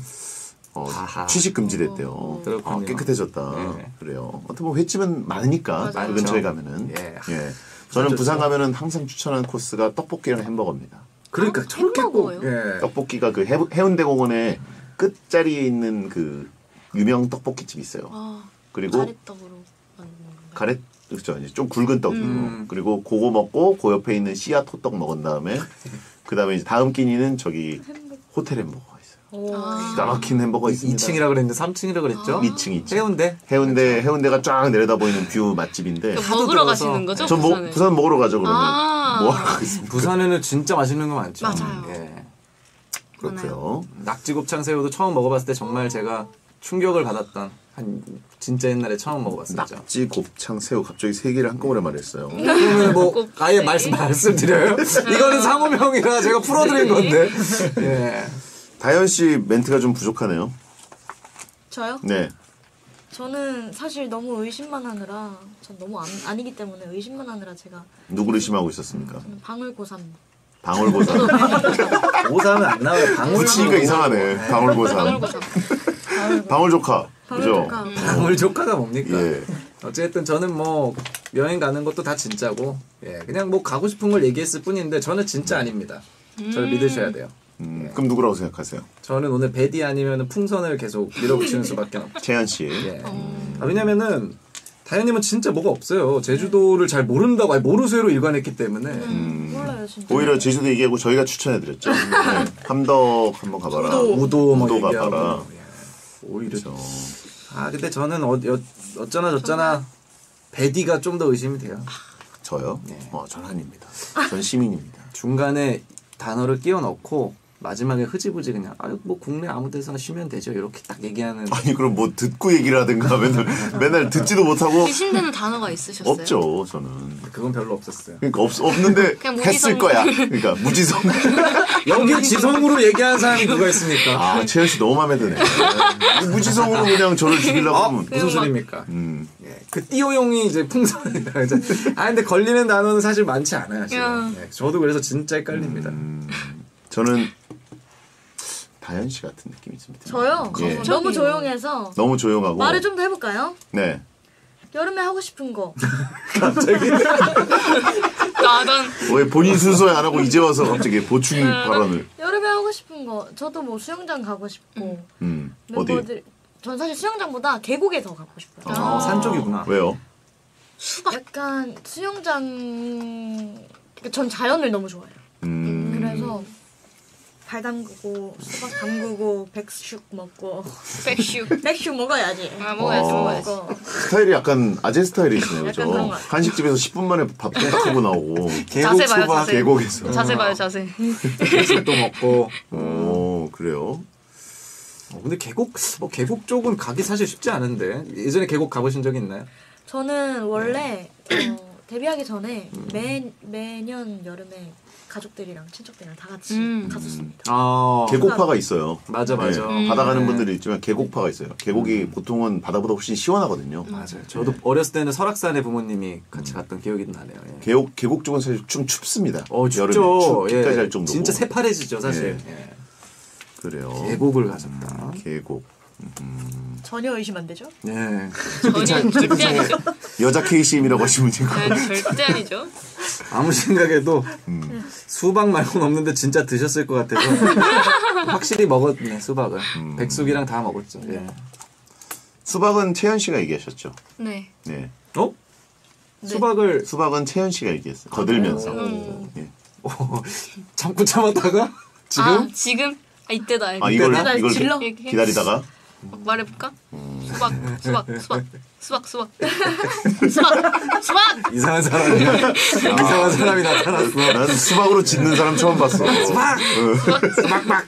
어. 취식 금지됐대요. 그렇군요. 아, 깨끗해졌다. 네. 그래요. 어떻게 보면 횟집은 많으니까 맞아요. 그 근처에 가면은. 예. 예. 저는. 부산 가면은 항상 추천하는 코스가 떡볶이랑 햄버거입니다. 그러니까 저렇게 꼭. 햄버거요? 예. 떡볶이가 그 해, 해운대 공원의 끝자리에 있는 그 유명 떡볶이집 있어요. 아 그리고 가래떡으로? 가래 그렇죠. 이제 좀 굵은 떡이고 음. 그리고 그거 먹고 그 옆에 있는 씨앗 호떡 먹은 다음에 그 다음에 이제 다음 끼니는 저기 호텔. 아, 기가 막힌 햄버거 있습니다. 2층이라 그랬는데 3층이라 그랬죠? 2층 2층. 해운대? 해운대 해운대가 쫙 내려다 보이는 view 맛집인데. 그 먹으러. 가시는 거죠? 전 뭐, 부산에? 부산 먹으러 가죠 그러면. 아. 뭐 하러 가겠습니까? 부산에는 진짜 맛있는 거 많죠. 맞아요. 예. 그렇고요. 낙지곱창 새우도 처음 먹어봤을 때 정말 제가 충격을 받았던 한 진짜 옛날에 처음 먹어봤었죠. 낙지, 곱창, 새우 갑자기 세 개를 한꺼번에 말했어요. 그러면 뭐 아예 말씀 말씀드려요? 이거는 상호명이라 제가 풀어드린 건데. 예. 다현 씨 멘트가 좀 부족하네요. 저요? 네. 저는 사실 너무 의심만 하느라 전 너무 안, 아니기 때문에 의심만 하느라 제가 누구를 심하고 있었습니까? 저는 방울고삼 방울고삼. 오사는 안 나와요. 방울 붙이니까 이상하네. 방울고삼. 방울고삼. 방울조카. 그죠? 방울조카 방울 조카가 뭡니까? 예. 어쨌든 저는 뭐 여행 가는 것도 다 진짜고 예 그냥 뭐 가고 싶은 걸 얘기했을 뿐인데 저는 진짜 아닙니다. 저를 믿으셔야 돼요. 음, 그럼 누구라고 생각하세요? 저는 오늘 베디 아니면 풍선을 계속 밀어붙이는 수밖에 없죠. 채연 씨. 예. 아, 왜냐면은 다현님은 진짜 뭐가 없어요. 제주도를 잘 모른다고 아니 모르쇠로 일관했기 때문에 몰라요 진짜 오히려 제주도 얘기하고 저희가 추천해드렸죠. 네. 함덕 한번 가봐라. 우도 뭐 우도 얘기하고 가봐라. 예. 오히려 아 근데 저는 어, 어, 어쩌나 저쩌나 베디가 좀 더 의심이 돼요. 저요? 네. 어, 전 아닙니다. 전 시민입니다. 중간에 단어를 끼워 넣고 마지막에 흐지부지 그냥 아유 뭐 국내 아무 데서나 쉬면 되죠 이렇게 딱 얘기하는 아니 그럼 뭐 듣고 얘기를 하든가 맨날 맨날 듣지도 못하고 의심되는 단어가 있으셨어요? 없죠 저는. 그건 별로 없었어요. 그러니까 없, 없는데 그냥 했을. 거야. 그러니까 무지성. 여기 지성으로 얘기하는 사람이 누가 있습니까? 아 채연 씨 너무 마음에 드네. 무지성으로 그냥 저를 죽이려고 어? 하면. 무슨 소리입니까? 음. 예, 그 띠오용이 이제 풍선이라 이제 아 근데 걸리는 단어는 사실 많지 않아요. 지금. 야. 예, 저도 그래서 진짜 헷갈립니다. 음. 저는 다현 씨 같은 느낌이 좀 듭니다. 저요? 예. 너무 조용해서 너무 조용하고. 말을 좀 더 해볼까요? 네. 여름에 하고 싶은 거 나던 왜 본인 순서에 안 하고 이제 와서 갑자기 보충 발언을. 여름에 하고 싶은 거 저도 뭐 수영장 가고 싶고 음. 어디? 멤버들 전 사실 수영장보다 계곡에 더 가고 싶어요 어, 산 쪽이구나. 왜요? 약간 수영장 그러니까 전 자연을 너무 좋아해요 음. 그래서 발 담그고 수박 담그고 백숙 먹고 백슈. 백숙 먹어야지 아 먹어야지 어. 먹어야지. 먹고 스타일이 약간 아재 스타일이시네요, 그죠? 약간 그런 것 같아요. 한식집에서 10분 만에 밥 뚝딱하고 나오고 자세 봐요 자세. 계곡에서. 자세 봐요 자세. 또 먹고. 오, 그래요? 어, 근데 계곡 뭐 계곡 쪽은 가기 사실 쉽지 않은데 예전에 계곡 가보신 적 있나요? 저는 원래 어, 데뷔하기 전에 매, 매년 여름에 가족들이랑 친척들이랑 다 같이 음. 갔었습니다. 아 계곡파가 있어요. 맞아 맞아. 네, 바다 가는 네. 분들이 있지만 계곡파가 있어요. 계곡이 보통은 바다보다 훨씬 시원하거든요. 맞아요. 저도 어렸을 때는 설악산에 부모님이 같이 갔던 기억이 나네요. 예. 계곡, 계곡 쪽은 사실 좀 춥습니다. 어 여름에 춥죠. 춥기까지 예. 할 정도고. 진짜 새파래지죠 사실. 예. 그래요. 계곡을 가셨다. 계곡. 전혀 의심 안 되죠? 예. 전혀 절대 아니죠. 여자 KCM이라고 하시면 되고. 네, 절대 아니죠. 아무 생각해도 음. 수박 말고는 없는데 진짜 드셨을 것 같아서 확실히 먹었네 수박을. 음. 백숙이랑 다 먹었죠. 예. 수박은 채연 씨가 얘기하셨죠. 네. 네. 어? 수박을 수박은 채연 씨가 얘기했어요. 거들면서. 음. 예. 참고 참았다가 지금 아 지금 아 이때다. 아, 이걸, 나 이걸 질러. 기- 기다리다가. 막 말해볼까? 수박 수박 수박 수박 수박 수박 수박 이상한 사람이야. 이상한 사람이 나타났어. 난 수박으로 짓는 사람 처음 봤어. 수박! 수박박!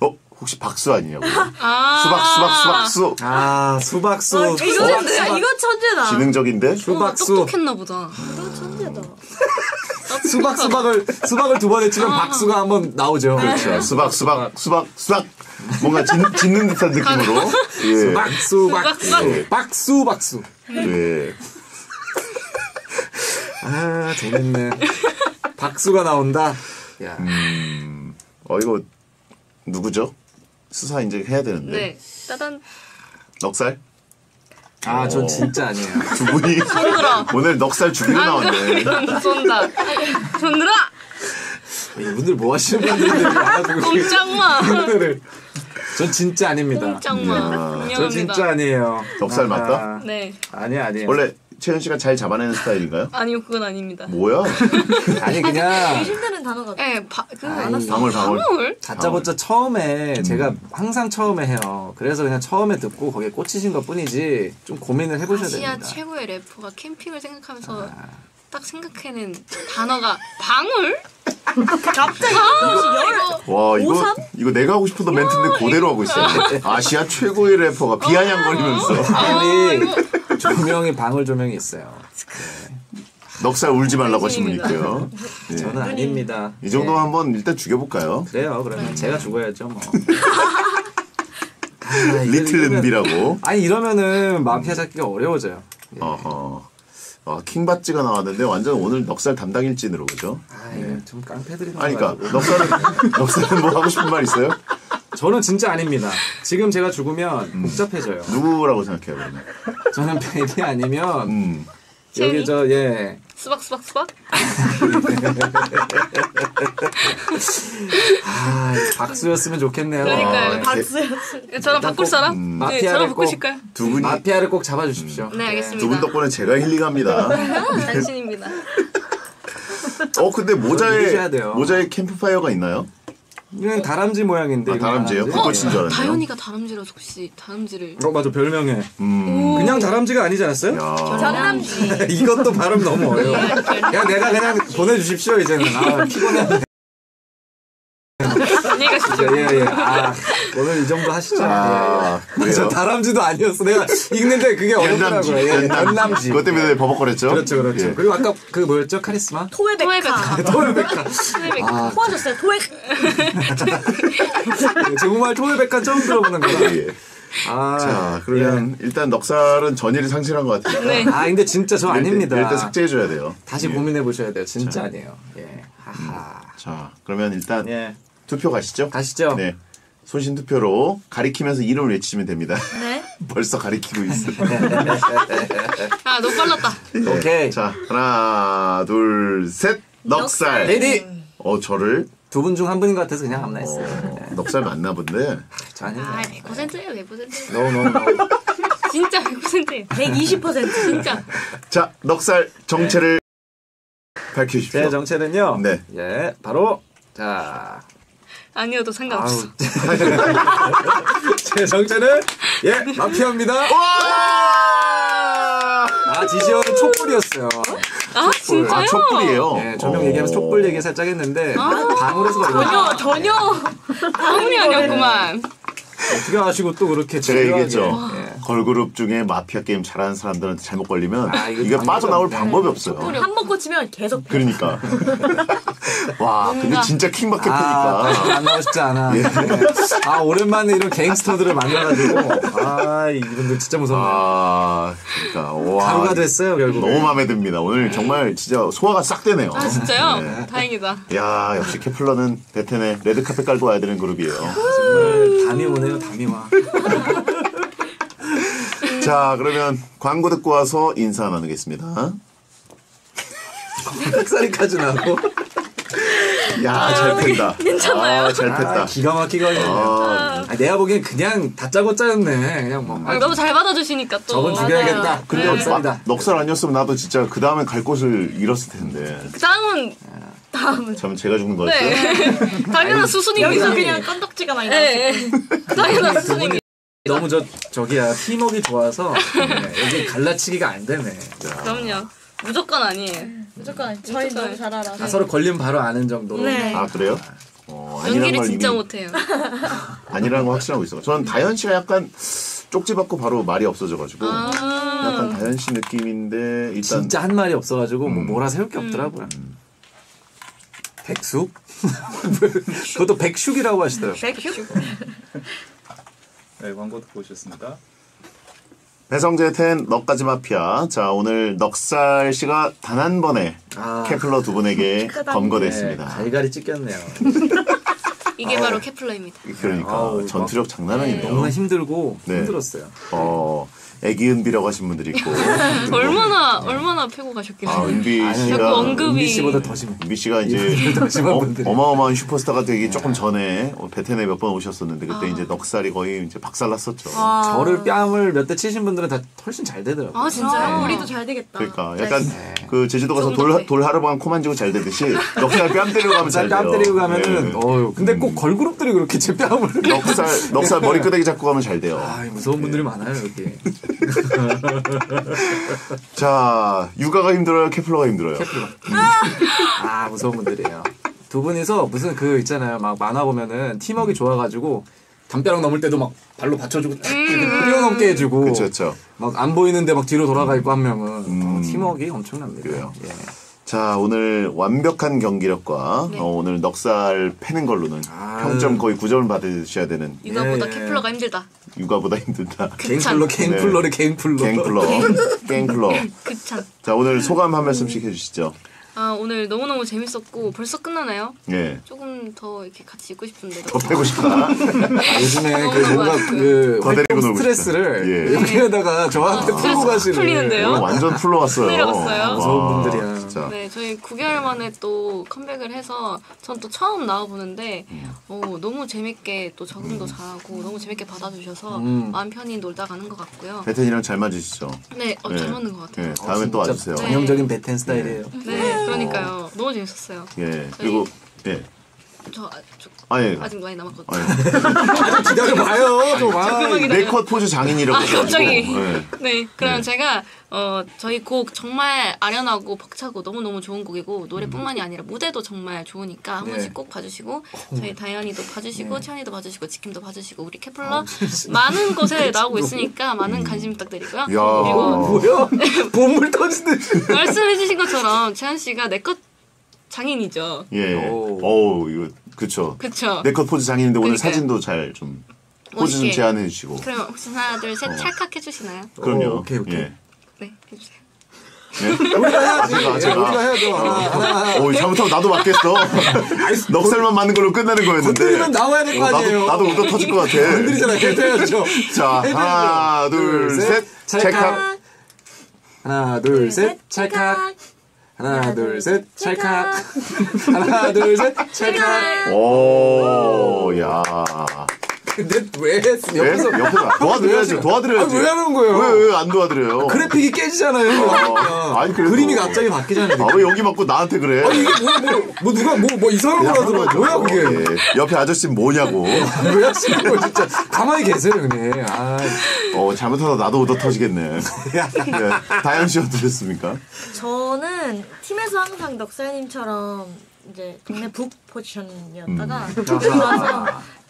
어, 혹시 박수 아니냐고. 아 수박, 수박, 수박, 수. 아 수박수. 아, 이거는 내가 이거 천재다. 지능적인데? 어, 수박수. 똑똑했나 보다. 이거 천재다. 수박 수박을 수박을 두번 했지만 박수가 한번 나오죠. 그렇죠. 수박, 수박, 수박, 수박. 뭔가 짓, 짓는 듯한 느낌으로. 예. 박수 수박, 박수 수박. 박수 박수. 예. 아 재밌네. 박수가 나온다. 야. 어, 이거, 누구죠? 수사 이제 해야 되는데. 네. 따단 넉살? 아 전 진짜 아니에요. 두 분이 오늘 넉살 죽이러 나왔네. 쏜다. 손들어. 이분들 뭐 하시는 알아두고 꼼짝마. 전 진짜 아닙니다. 꼼짝마. 전 인정합니다. 진짜 아니에요. 넉살 맞다? 아, 네. 아니 아니에요. 원래 채연 씨가 잘 잡아내는 스타일인가요? 아니요 그건 아닙니다. 뭐야? 아니 그냥 의심되는 단어가 예, 바, 그 아이, 방울, 방울. 방울? 다짜고짜 처음에 제가 항상 처음에 해요. 그래서 그냥 처음에 듣고 거기에 꽂히신 것 뿐이지 좀 고민을 해보셔야 아시아 됩니다. 최고의 래퍼가 캠핑을 생각하면서 딱 생각해낸 단어가 방울? 갑자기 아, 와 이거 오삼? 이거 내가 하고 싶었던 멘트인데 그대로 하고 있어요. 아시아 최고의 래퍼가 비아냥거리면서 우리 조명이 방울 조명이 있어요. 넉살 울지 말라고 하신 분 있고요. 예. 저는 아닙니다. 이 정도 예. 한번 일단 죽여볼까요? 그래요. 그러면 제가 죽어야죠 뭐. 아, 이거 리틀 은비라고. 아니 이러면은 마피아 잡기가 어려워져요. 예. 어허. 아, 킹바찌가 나왔는데 완전 오늘 넉살 담당 일진으로 그죠? 아 이거 좀 깡패들이 아니 그러니까. 넉살은 넉살은 뭐 하고 싶은 말 있어요? 저는 진짜 아닙니다. 지금 제가 죽으면 음. 복잡해져요. 누구라고 생각해요 그러면? 저는 벤이 아니면 음. 여기 저 예. 수박 수박 수박? 아 박수였으면 좋겠네요. 그러니까요. 아, 박수였어. 저랑 바꿀 사람? 음, 네, 마피아를 저랑 바꾸실 꼭- 까요 두 분이 마피아를 꼭 잡아주십시오. 네, 알겠습니다. 두분 덕분에 제가 힐링합니다. 당신입니다. 어 근데 모자에 돼요. 모자에 캠프파이어가 있나요? 이건 다람쥐 모양인데. 아, 다람쥐예요? 불꽃인 줄 알았네요. 다현이가 다람쥐라서 혹시 다람쥐를 어 맞아 별명에. 음. 그냥 다람쥐가 아니지 않았어요? 야. 전남지. 이것도 발음 너무 어려워. 야 내가 그냥 보내주십시오 이제는. 아 피곤해. 안녕히 가십시오. 예예. 아 오늘 이 정도 하시죠. 아, 예, 예. 저? 다람쥐도 아니었어. 내가 읽는데 그게 연남지. 어렵더라고요. 예, 연남지. 그것 때문에 버벅거렸죠? 그렇죠 그렇죠. 예. 그리고 아까 그 뭐였죠 카리스마? 토웨베카. 토요백화. 아. 토하셨어요? 토웨. 정말 토요백화 처음 들어보는 거다. 예. 아, 자, 그러면 일단 넉살은 전의를 상실한 것 같으니까. 네. 아 근데 진짜 저 아닙니다. 일단 삭제해줘야 돼요. 다시 예. 고민해 보셔야 돼요. 진짜 아니에요. 예. 하하. 자, 그러면 일단 예. 투표 가시죠. 가시죠. 네. 손신 투표로 가리키면서 이름을 외치시면 됩니다. 네. 벌써 가리키고 있어. 아, 너무 빨랐다. 오케이. 자, 하나, 둘, 셋. 넉살. ready. 어, 저를 두 분 중 한 분인 것 같아서 그냥 아무나 했어요. 어, 넉살 맞나 본데. 저 아니에요. 아, 100%예요, 100%. 너무 너무 너무. 진짜 100%예요. 120%. 진짜. 자, 넉살 정체를 밝혀주십시오. 제 정체는요. 네. 예, 바로 자. 아니어도 상관없어. 제 정체는 예 마피아입니다. 와! 아 지시어는 촛불이었어요. 아, 진짜요? 아, 촛불이에요. 예, 조명 어. 얘기하면서 촛불 얘기 살짝 했는데 방울에서 걸려. 전혀 전혀. 방울이 아니었구만. 어떻게 아시고 또 그렇게 제가. 얘기했죠. 예. 걸그룹 중에 마피아 게임 잘하는 사람들한테 잘못 걸리면 아, 이거 이게 빠져나올. 방법이 없어요. 한 번 꽂히면 계속. 그러니까. 와, 근데 진짜 킹받게 아, 패니까. 만나고 싶지 않아. 예. 아, 오랜만에 이런 갱스터들을 만나가지고. 아, 이분들 진짜 무섭네. 아, 그러니까 와. 가루가 됐어요, 결국. 너무 마음에 듭니다. 오늘 정말 진짜 소화가 싹 되네요. 아, 진짜요? 네. 다행이다. 야, 역시 케플러는 베텐에 레드카펫 깔고 와야 되는 그룹이에요. 정말 담이 오 네요, 담이 와. 자, 그러면 광고 듣고 와서 인사 나누겠습니다. 흑살이까지 나고. 야, 잘 팬다. 괜찮나요? 아, 잘 아, 뺐다. 기가 막히게 하네. 아, 아, 내가 보기엔 그냥 다짜고짜였네. 그냥 뭐. 아, 너무 잘 받아주시니까 또. 저건 죽여야겠다. 근데 흑살이다. 넉살 아니었으면 나도 진짜 그 다음에 갈 곳을 잃었을 텐데. 그 다음은, 참 제가 죽는 거였어요. 네. 당연한 수순입니다. 여기서 그냥 건덕지가 많이 나왔어. 네. 당연한 수순입니다. 너무 저, 저기야, 팀워크 좋아서. 네, 여기 갈라치기가 안 되네. 그럼요. 무조건 아니에요. 무조건 저희 무조건. 너무 잘 알아. 아, 서로 걸리면 바로 아는 정도. 네. 아, 그래요? 어, 아니라는 연기를 걸 진짜 이미 못해요. 아니라는 거 확신하고 있어. 저는 다현 씨가 약간 쪽지 받고 바로 말이 없어져가지고 아. 약간 다현 씨 느낌인데 일단 진짜 한 말이 없어가지고 뭐 음. 뭐라 세울 게 없더라고요. 백숙? 그것도 백숙이라고 하시더라고요. 백휴? 네, 광고 듣고 오셨습니다. 배성재 텐 넉가지 마피아. 자 오늘 넉살 씨가 단 한 번에 아. 케플러 두 분에게 네, 검거됐습니다. 갈갈이 찢겼네요. 이게 바로 케플러입니다. 그러니까 아우, 전투력 장난 아니네요. 너무나 힘들고 네. 힘들었어요. 어 애기 은비라고 하신 분들이 있고 얼마나, 얼마나 패고 가셨길래. 아 은비 씨가 언급- 은비 씨보다 더 심해. 은비 씨가 이제 어, 분들이. 어마어마한 슈퍼스타가 되기 조금 전에 어, 베텐에 몇 번 오셨었는데 그때 이제 넉살이 거의 이제 박살났었죠. 저를 뺨을 몇 대 치신 분들은 다 훨씬 잘 되더라고요. 아, 진짜요? 우리도 잘 되겠다. 그러니까 약간 그 제주도 가서 돌, 돌 하루만 코 만 지고 잘 되듯이 넉살 뺨 때리고 가면 잘 돼요. 뺨 때리고 가면은 예. 어유 근데 꼭 걸그룹들이 그렇게 제 뺨을 넉살 넉살 머리끄댕이 잡고 가면 잘 돼요. 아 무서운 분들이 많아요 여기 자 육아가 힘들어요, 케플러가 힘들어요. 아 무서운 분들이에요 두 분이서 무슨 그 있잖아요 막 만화 보면은 팀워크 좋아가지고 담벼락 넘을 때도 막 발로 받쳐주고 딱 이렇게 뛰어넘게 해주고 그렇죠, 그렇죠. 막안 보이는데 막 뒤로 돌아가 있고 한 명은 음. 어, 팀워크 엄청납니다 그래요. 예. 자 오늘 완벽한 경기력과 네. 어, 오늘 넉살 패는 걸로는 아. 평점 거의 9점을 받으셔야 되는 육아보다 예, 예. 케플러가 힘들다. 육아보다 힘들다. 개인 플러 개인 네. 플러래 개인 플러 갱플러, 갱플러. 그찬. 자 오늘 소감 한 말씀씩 해주시죠. 아 오늘 너무 너무 재밌었고 벌써 끝나나요? 예. 조금 더 이렇게 같이 있고 싶은데. 더 패고 싶다. 아, 요즘에 그 뭔가. 그 활동 스트레스를 싶다. 예. 여기에다가 저한테 풀고 스트레스 가시는 풀리는데요? 오늘 완전 풀러 왔어요. 내려갔어요. 와, 무서운 분들이야. 진짜. 네, 저희 9개월 만에 또 컴백을 해서 전 또 처음 나와보는데 어, 너무 재밌게 또 적응도 잘하고 너무 재밌게 받아주셔서 음. 마음 편히 놀다 가는 것 같고요. 베텐이랑 잘 맞으시죠? 네, 어, 네. 잘 맞는 것 같아요. 예. 다음에 또 진짜 와주세요. 네. 전형적인 베텐 스타일이에요 네, 그러니까요. 너무 재밌었어요. 예. 그리고 예. 저, 아, 저 아니. 아직 많이 남았거든요. 기다려봐요 좀 아. 조금만 기다려. 네컷 포즈 장인이라고 아, 해가지고. 갑자기. 예. 네, 그럼 네. 제가 어, 저희 곡 정말 아련하고 벅차고 너무너무 좋은 곡이고 노래뿐만이 아니라 무대도 정말 좋으니까 한 네. 번씩 꼭 봐주시고 저희 다이언이도 봐주시고 네. 채연이도 봐주시고 지킴도 봐주시고 우리 케플러 많은 곳에 나오고 있으니까 많은 관심 부탁드리고요. 야. 그리고 뭐야 본물 터지듯이 말씀해주신 것처럼 채연 씨가 내 것 장인이죠. 예. 오. 어우, 이거, 그쵸. 그쵸? 네컷 포즈 장인인데 오늘 그러니까요. 사진도 잘 좀, 포즈 좀 멋있게. 제안해 주시고. 그럼 혹시 하나 둘셋 어. 찰칵 해주시나요? 그럼요. 오, 오케이, 오케이. 예. 네, 해주세요. 네? 우리가 해야지 제가, 제가. 우리가 해야죠 하나 하나 하나 오, 잘못하면 나도 맞겠어. 넉살만 맞는 걸로 끝나는 거였는데. 건드리면 나와야 될거 어, 아니에요 나도, 나도 웃어 터질 것 같아. 건드리잖아 계속 해야죠 자. 하나, 둘. 셋. 찰칵. 하나 둘 셋 찰칵 하나 둘 셋 찰칵 하나 둘 셋 찰칵 오, 야. 근데 왜 왜? 옆에서 옆에서 도와드려야지, 도와드려야지. 아, 왜 하는 거예요? 왜, 왜 안 도와드려요? 그래픽이 깨지잖아요 어, 아니, 그래도. 그림이 갑자기 바뀌잖아요 아, 왜 여기 맞고 나한테 그래? 아니 이게 뭐, 뭐, 뭐 누가 뭐, 뭐 이상한 거 그냥 하더라 하는 뭐야. 그게 예. 옆에 아저씨 뭐냐고. 왜 하시는 거 진짜 가만히 계세요 형님 아 어, 잘못하다 나도 얻어 터지겠네. 예. 다현 씨 어떠셨습니까? 저는 팀에서 항상 넉살님처럼 이제 동네 북 포지션이었다가 음. 들어와서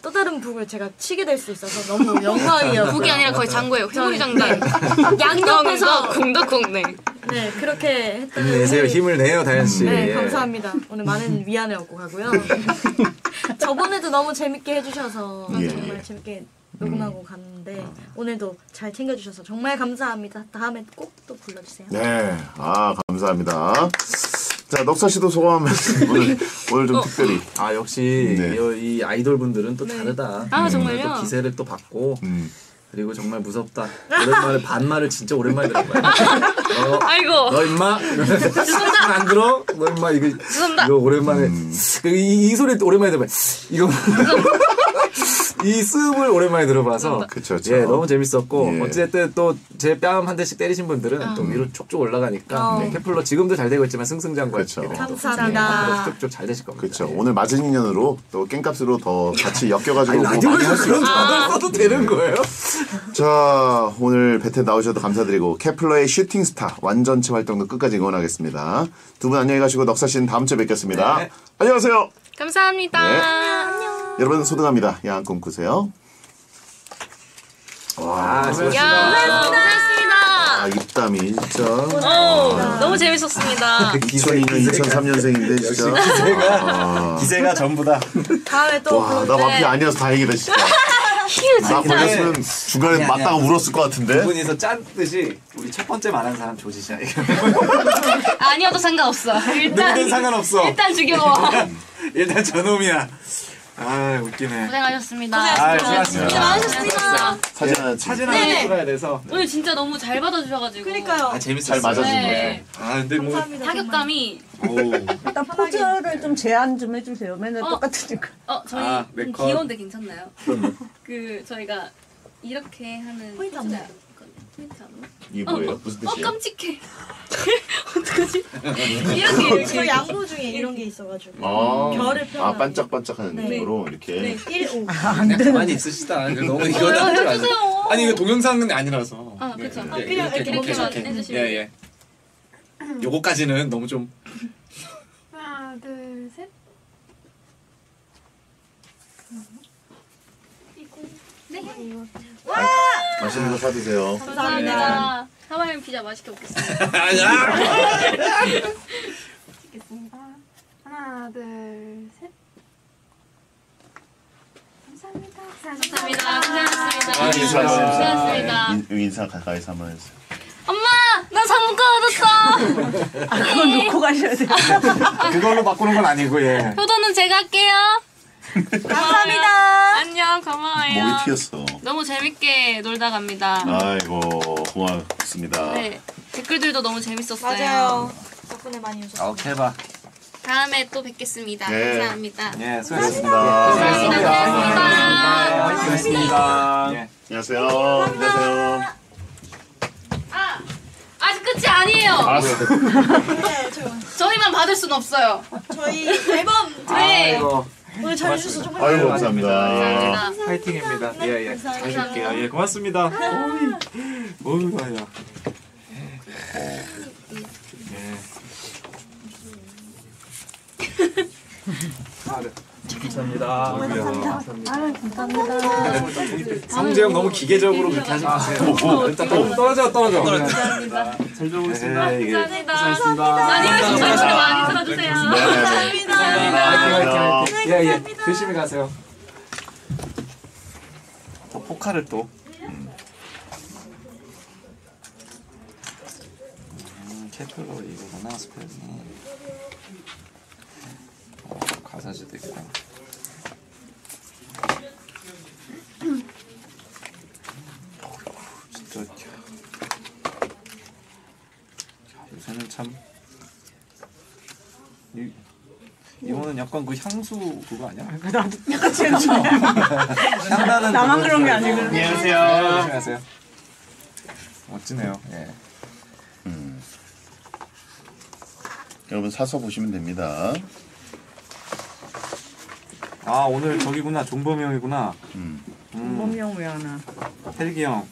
또 다른 북을 제가 치게 될 수 있어서 너무 영광이었어요. 북이 아니라 거의 장고예요. 회오리 장단. 양옆에서 궁덕궁 네. 네 그렇게 했더니 힘을 내세요 힘을 내요 다현 씨 네 예. 감사합니다. 오늘 많은 위안을 얻고 가고요. 저번에도 너무 재밌게 해주셔서 예. 정말 재밌게 녹음하고 갔는데 오늘도 잘 챙겨주셔서 정말 감사합니다. 다음에 꼭 또 불러주세요. 네. 아, 감사합니다. 자, 넉살 씨도 소감 한 말씀. 오늘, 오늘 좀 특별히. 아 역시 네. 이, 이 아이돌 분들은 또 다르다 아, 정말요? 또 기세를 또 받고 음. 그리고 정말 무섭다 오랜만에 반말을 진짜 오랜만에 들어봐요 어, 아이고. 너 임마 안 들어? 너 임마 이거 죄송합니다. 이거 오랜만에 그 이, 이 소리 오랜만에 들어봐 이거 이 습을 오랜만에 들어봐서 그쵸, 그쵸. 예 너무 재밌었고 예. 어쨌든 또 제 뺨 한 대씩 때리신 분들은 또 위로 쭉쭉 올라가니까 어. 네, 케플러 지금도 잘 되고 있지만 승승장구할 그쵸. 감사합니다. 쭉쭉 잘 되실 겁니다. 그렇죠. 예. 오늘 맞은 인연으로 또 깽값으로 더 같이 엮여가지고 아니, 뭐 많이 라디오에서 그런. 단어를 써도 되는 거예요? 자, 오늘 베텐 나오셔서 감사드리고 케플러의 Shooting Star 완전체 활동도 끝까지 응원하겠습니다. 두 분 안녕히 가시고 넉살 씨는 다음 주에 뵙겠습니다. 네. 안녕하세요. 감사합니다. 네. 여러분 소등합니다. 야한 꿈 꾸세요. 아, 야, 수고하셨습니다. 고생했습니다. 아, 입담이 진짜. 어, 너무 재밌었습니다. 2002년, 2003년생인데 진짜. 기세가, 기세가 전부다. 다음에 또 와, 나 마피 아니어서 다행이다 진짜. 휴, 나. 걸렸으면 중간에 맞다가. 울었을 것두 같은데. 분이서 짠 듯이 우리 첫 번째 말한 사람 조지시야. 아니어도 상관없어. 일단 상관없어. 일단 죽여와. 일단 저놈이야. 아, 웃기네. 고생하셨습니다. 아, 수고하셨습니다. 많으셨습니다. 사진. 사진 네. 하나 찍어야 돼서. 오늘 진짜 너무 잘 받아주셔가지고. 그러니까요. 아, 재밌었어요. 잘 맞아준 네. 아, 근데 뭐. 감사합니다. 타격감이 오. 일단 포즈를 좀 제한 좀 해주세요. 맨날 어. 똑같으니까. 어 저희 아, 좀 메이크업. 귀여운데 괜찮나요? 그 저희가 이렇게 하는 포인트 포즈가 이게 어, 뭐예요? 어, 무슨 어 뜻이에요? 깜찍해. 이렇게 이렇게. 저 양보 중에 이런 게 있어가지고 아, 결을 아 표현하는 반짝반짝하는 네. 느낌으로 이렇게. 네, 1, 5. 그냥 가만히 있으시다. 너무 이거 안 돼. 아니 이거 동영상은 아니라서. 아, 그쵸. 네, 아, 네, 그냥 이렇게 이렇게 이렇게. 해주시면 예 예. 요거까지는 너무 좀 하나, 둘, 셋. 맛있는 거 사드세요. 감사합니다. 하와이안 피자 맛있게 먹겠습니다. 찍겠습니다. 하나, 둘, 셋. 감사합니다. 감사합니다. 고생하셨습니다. 아, 인사하셨습니다. 고생하셨습니다. 인- 인사 가까이서 한번 해주세요. 엄마, 나 장문과 얻었어. 그건 놓고 가셔야 돼요. 그걸로 바꾸는 건 아니고 예. 효도는 제가 할게요. 감사합니다. 안녕, 고마워요. 목이 튀었어. 너무 재밌게 놀다 갑니다. 아이고 고맙습니다. 네, 댓글들도 너무 재밌었어요. 맞아요. 덕분에 많이 웃었어요. 오케이 봐. 다음에 또 뵙겠습니다. 네. 감사합니다. 예 수고하셨습니다. 고맙습니다. 고생하셨습니다. 고맙습니다. 예. 안녕하세요. 안녕하세요. 아, 아직 끝이 아니에요. 네, 저, 저희만 받을 순 없어요. 저희 앨범 네. 아이고 오늘 잘해주셔서 정말 아이고 감사합니다. 감사합니다. 파이팅입니다. 예예. 잘 감사합니다. 볼게요. 예 고맙습니다. 어이 좋아요. 예. 아, 네. 감사합니다. 감사합니다. 성재형 너무 기계적으로 그렇게 하지 마세요. 일단 떨- 떨어져 떨어져. 감사합니다. 잘 들어보겠습니다. 예, 이게 감사합니다. 많이 해주세요. 많이 들어주세요. 화이팅 화이팅. 예예. 조심히 가세요. 또 포카를 또. 음, 케플러 이거구나 spell 이. 어, 가사지도 있고. 진짜. 야, 요새는 참. 이, 이거는 약간 그 향수 그거 아니야? 나도 약간 좀 향나는 나만 그런 게 아니고. 안녕하세요. 안녕하세요. 멋지네요. 예. 여러분 사서 보시면 됩니다. 아 오늘 저기구나 종범이 형이구나. 음. 음, 몸명 왜 하나? 헬기 형.